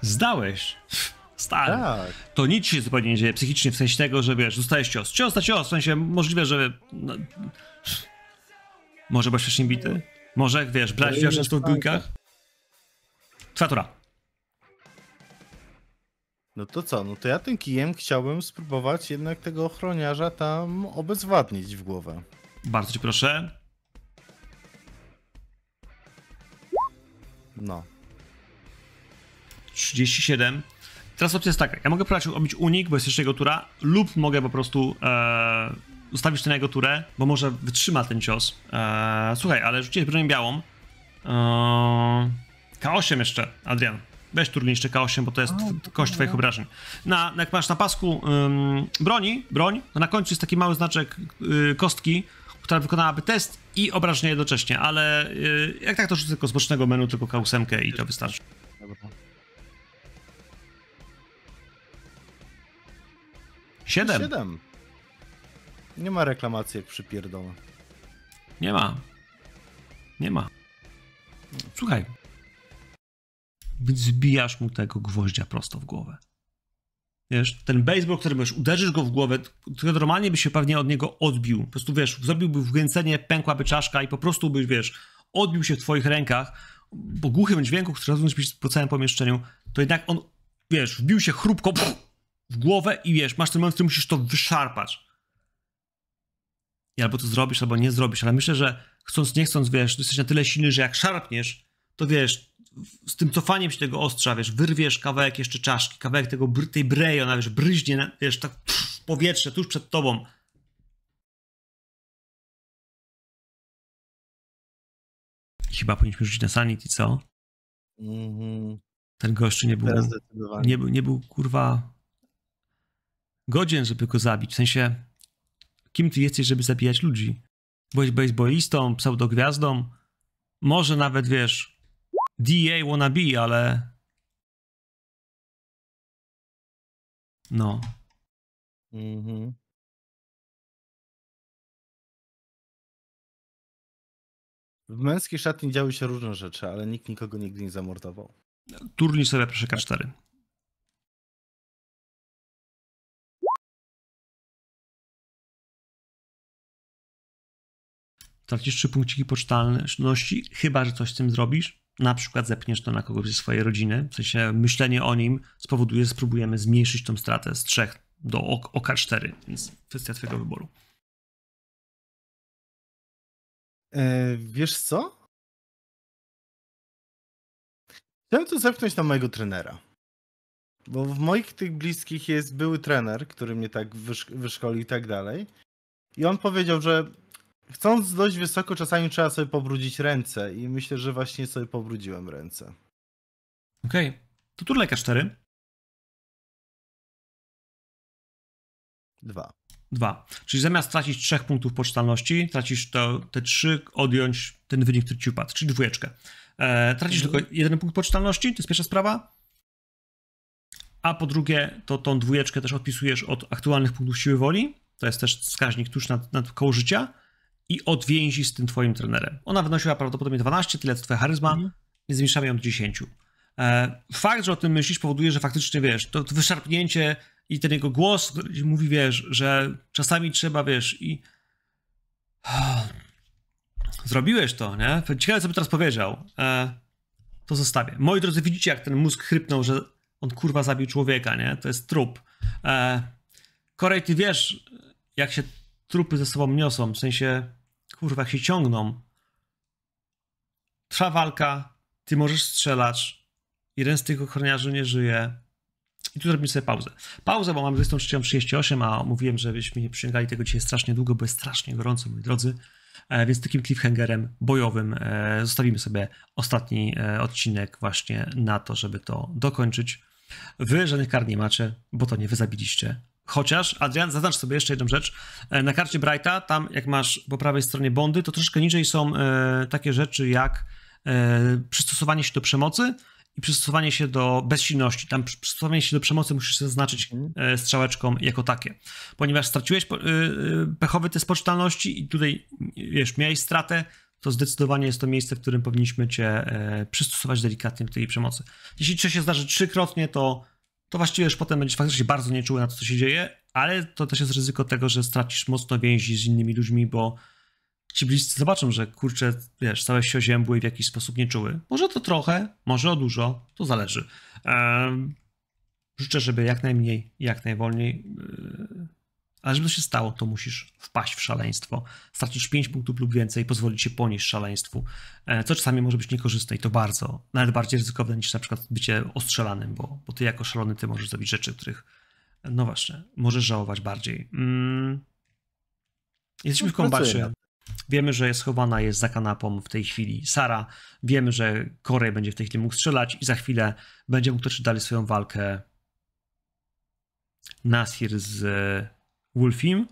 Zdałeś. Stary. Tak. to nic się zupełnie nie dzieje psychicznie, w sensie tego, że wiesz, dostajesz cios. Cios na cios, w sensie możliwe, że... No, może byłeś wcześniej bity? Może, wiesz, brać uczestnictwo w bójkach? Twoja tura. No to co? No to ja tym kijem chciałbym spróbować jednak tego ochroniarza tam obezwładnić w głowę. Bardzo ci proszę. No. 37. Teraz opcja jest taka, ja mogę próbować robić unik, bo jest jeszcze jego tura, lub mogę po prostu e, ustawić to na jego turę, bo może wytrzyma ten cios. E, słuchaj, ale rzuciłeś bronię białą. E, K8 jeszcze, Adrian. Weź turniej jeszcze K8, bo to jest tw- kość twoich obrażeń. Na, jak masz na pasku ym, broni, broń, to na końcu jest taki mały znaczek y, kostki, która wykonałaby test i obrażenia jednocześnie, ale y, jak tak to rzucę tylko z bocznego menu, tylko K8 i to wystarczy. Dobra. 7. Siedem. Nie ma reklamacji jak przypierdolę. Nie ma. Nie ma. Słuchaj. Zbijasz mu tego gwoździa prosto w głowę. Wiesz, ten baseball, którym wiesz, uderzysz go w głowę, to normalnie by się pewnie od niego odbił. Po prostu, wiesz, zrobiłby wgęcenie, pękłaby czaszka i po prostu byś, wiesz, odbił się w twoich rękach. Po głuchym dźwięku, który rozumiem być po całym pomieszczeniu, to jednak on, wiesz, wbił się chrupko pff, w głowę i wiesz, masz ten moment, w którym musisz to wyszarpać. I albo to zrobisz, albo nie zrobisz, ale myślę, że chcąc, nie chcąc, wiesz, jesteś na tyle silny, że jak szarpniesz, to wiesz, z tym cofaniem się tego ostrza, wiesz, wyrwiesz kawałek jeszcze czaszki, kawałek tego, tej brei, ona, wiesz, bryźnie, wiesz, tak w powietrze, tuż przed tobą. Chyba powinniśmy rzucić na sanity, co? Mhm. Ten gościu nie był, nie był, nie był, kurwa, godzien, żeby go zabić, w sensie, kim ty jesteś, żeby zabijać ludzi? Byłeś baseballistą, pseudogwiazdą, może nawet, wiesz, DA wannabe, ale... No. Mhm. W męskiej szatni działy się różne rzeczy, ale nikt nikogo nigdy nie zamordował. Turniej sobie proszę K4. Tracisz trzy punkciki pocztalności, chyba że coś z tym zrobisz. Na przykład zepniesz to na kogoś ze swojej rodziny. W sensie myślenie o nim spowoduje, że spróbujemy zmniejszyć tą stratę z 3 do ok- OK4, więc kwestia twojego wyboru. E, wiesz co? Chciałem tu zepchnąć na mojego trenera. Bo w moich tych bliskich jest były trener, który mnie tak wysz wyszkolił i tak dalej. I on powiedział, że chcąc dojść wysoko, czasami trzeba sobie pobrudzić ręce. I myślę, że właśnie sobie pobrudziłem ręce. Okej. To turlejka 4. Dwa. Dwa. Czyli zamiast tracić trzech punktów poczytalności, tracisz to, te trzy, odjąć ten wynik, który ci upadł, czyli dwójeczkę. E, tracisz Mhm. tylko jeden punkt poczytalności, to jest pierwsza sprawa. A po drugie, to tą dwójeczkę też odpisujesz od aktualnych punktów siły woli. To jest też wskaźnik tuż nad, nad koło życia. I od więzi z tym twoim trenerem. Ona wynosiła prawdopodobnie 12, tyle co twoja charyzma, Mhm. więc zmniejszamy ją do 10. E, fakt, że o tym myślisz, powoduje, że faktycznie wiesz, to, wyszarpnięcie i ten jego głos, który mówi, wiesz, że czasami trzeba, wiesz, i. Zrobiłeś to, nie? Ciekawe, co by teraz powiedział. E, to zostawię. Moi drodzy, widzicie, jak ten mózg chrypnął, że on kurwa zabił człowieka, nie? To jest trup. E, Korej, ty wiesz, jak się trupy ze sobą niosą, w sensie, kurwa, jak się ciągną. Trwa walka, ty możesz strzelać, jeden z tych ochroniarzy nie żyje. I tu zrobimy sobie pauzę. Pauzę, bo mamy 23.38, a mówiłem, że byśmy nie przysięgali tego dzisiaj strasznie długo, bo jest strasznie gorąco, moi drodzy. E, więc takim cliffhangerem bojowym e, zostawimy sobie ostatni e, odcinek właśnie na to, żeby to dokończyć. Wy żadnych kar nie macie, bo to nie wy zabiliście. Chociaż, Adrian, zaznacz sobie jeszcze jedną rzecz. E, Na karcie Brighta, tam jak masz po prawej stronie bondy, to troszeczkę niżej są e, takie rzeczy jak e, przystosowanie się do przemocy i przystosowanie się do bezsilności. Tam przy- przystosowanie się do przemocy musisz zaznaczyć e, strzałeczką jako takie. Ponieważ straciłeś po- e, e, pechowy test poczytalności i tutaj, wiesz, miałeś stratę, to zdecydowanie jest to miejsce, w którym powinniśmy cię przystosować delikatnie do tej przemocy. Jeśli to się zdarzy trzykrotnie, to, to właściwie już potem będziesz faktycznie bardzo nieczuły na to, co się dzieje, ale to też jest ryzyko tego, że stracisz mocno więzi z innymi ludźmi, bo ci bliscy zobaczą, że kurczę, wiesz, całe się oziębły i w jakiś sposób nie czuły. Może to trochę, może o dużo, to zależy. Em, życzę, żeby jak najmniej, jak najwolniej, yy, ale żeby to się stało, to musisz wpaść w szaleństwo, stracić 5 punktów lub więcej i pozwolić się ponieść szaleństwu, e, co czasami może być niekorzystne i to bardzo, nawet bardziej ryzykowne niż na przykład bycie ostrzelanym, bo, bo ty jako szalony ty możesz zrobić rzeczy, których, no właśnie, możesz żałować bardziej. Mm. Jesteśmy w kombacie. Wiemy, że schowana jest za kanapą w tej chwili Sara. Wiemy, że Korej będzie w tej chwili mógł strzelać i za chwilę będzie mógł toczyć dalej swoją walkę Nasir z Wolfim.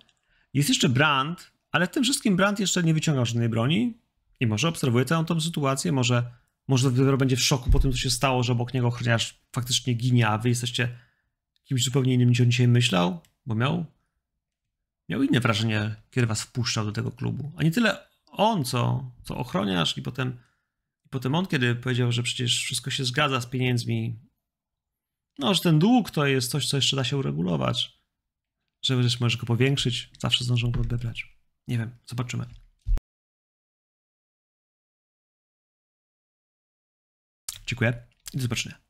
Jest jeszcze Brand, ale w tym wszystkim Brand jeszcze nie wyciągał żadnej broni i może obserwuje całą tą sytuację, może, może dopiero będzie w szoku po tym, co się stało, że obok niego ochroniarz faktycznie ginie, a wy jesteście kimś zupełnie innym niż on dzisiaj myślał, bo miał miał inne wrażenie, kiedy was wpuszczał do tego klubu. A nie tyle on, co, co ochroniarz i potem, i potem on, kiedy powiedział, że przecież wszystko się zgadza z pieniędzmi. No, że ten dług to jest coś, co jeszcze da się uregulować. Że będziesz możesz go powiększyć, zawsze zdążą go odebrać. Nie wiem, zobaczymy. Dziękuję i do zobaczenia.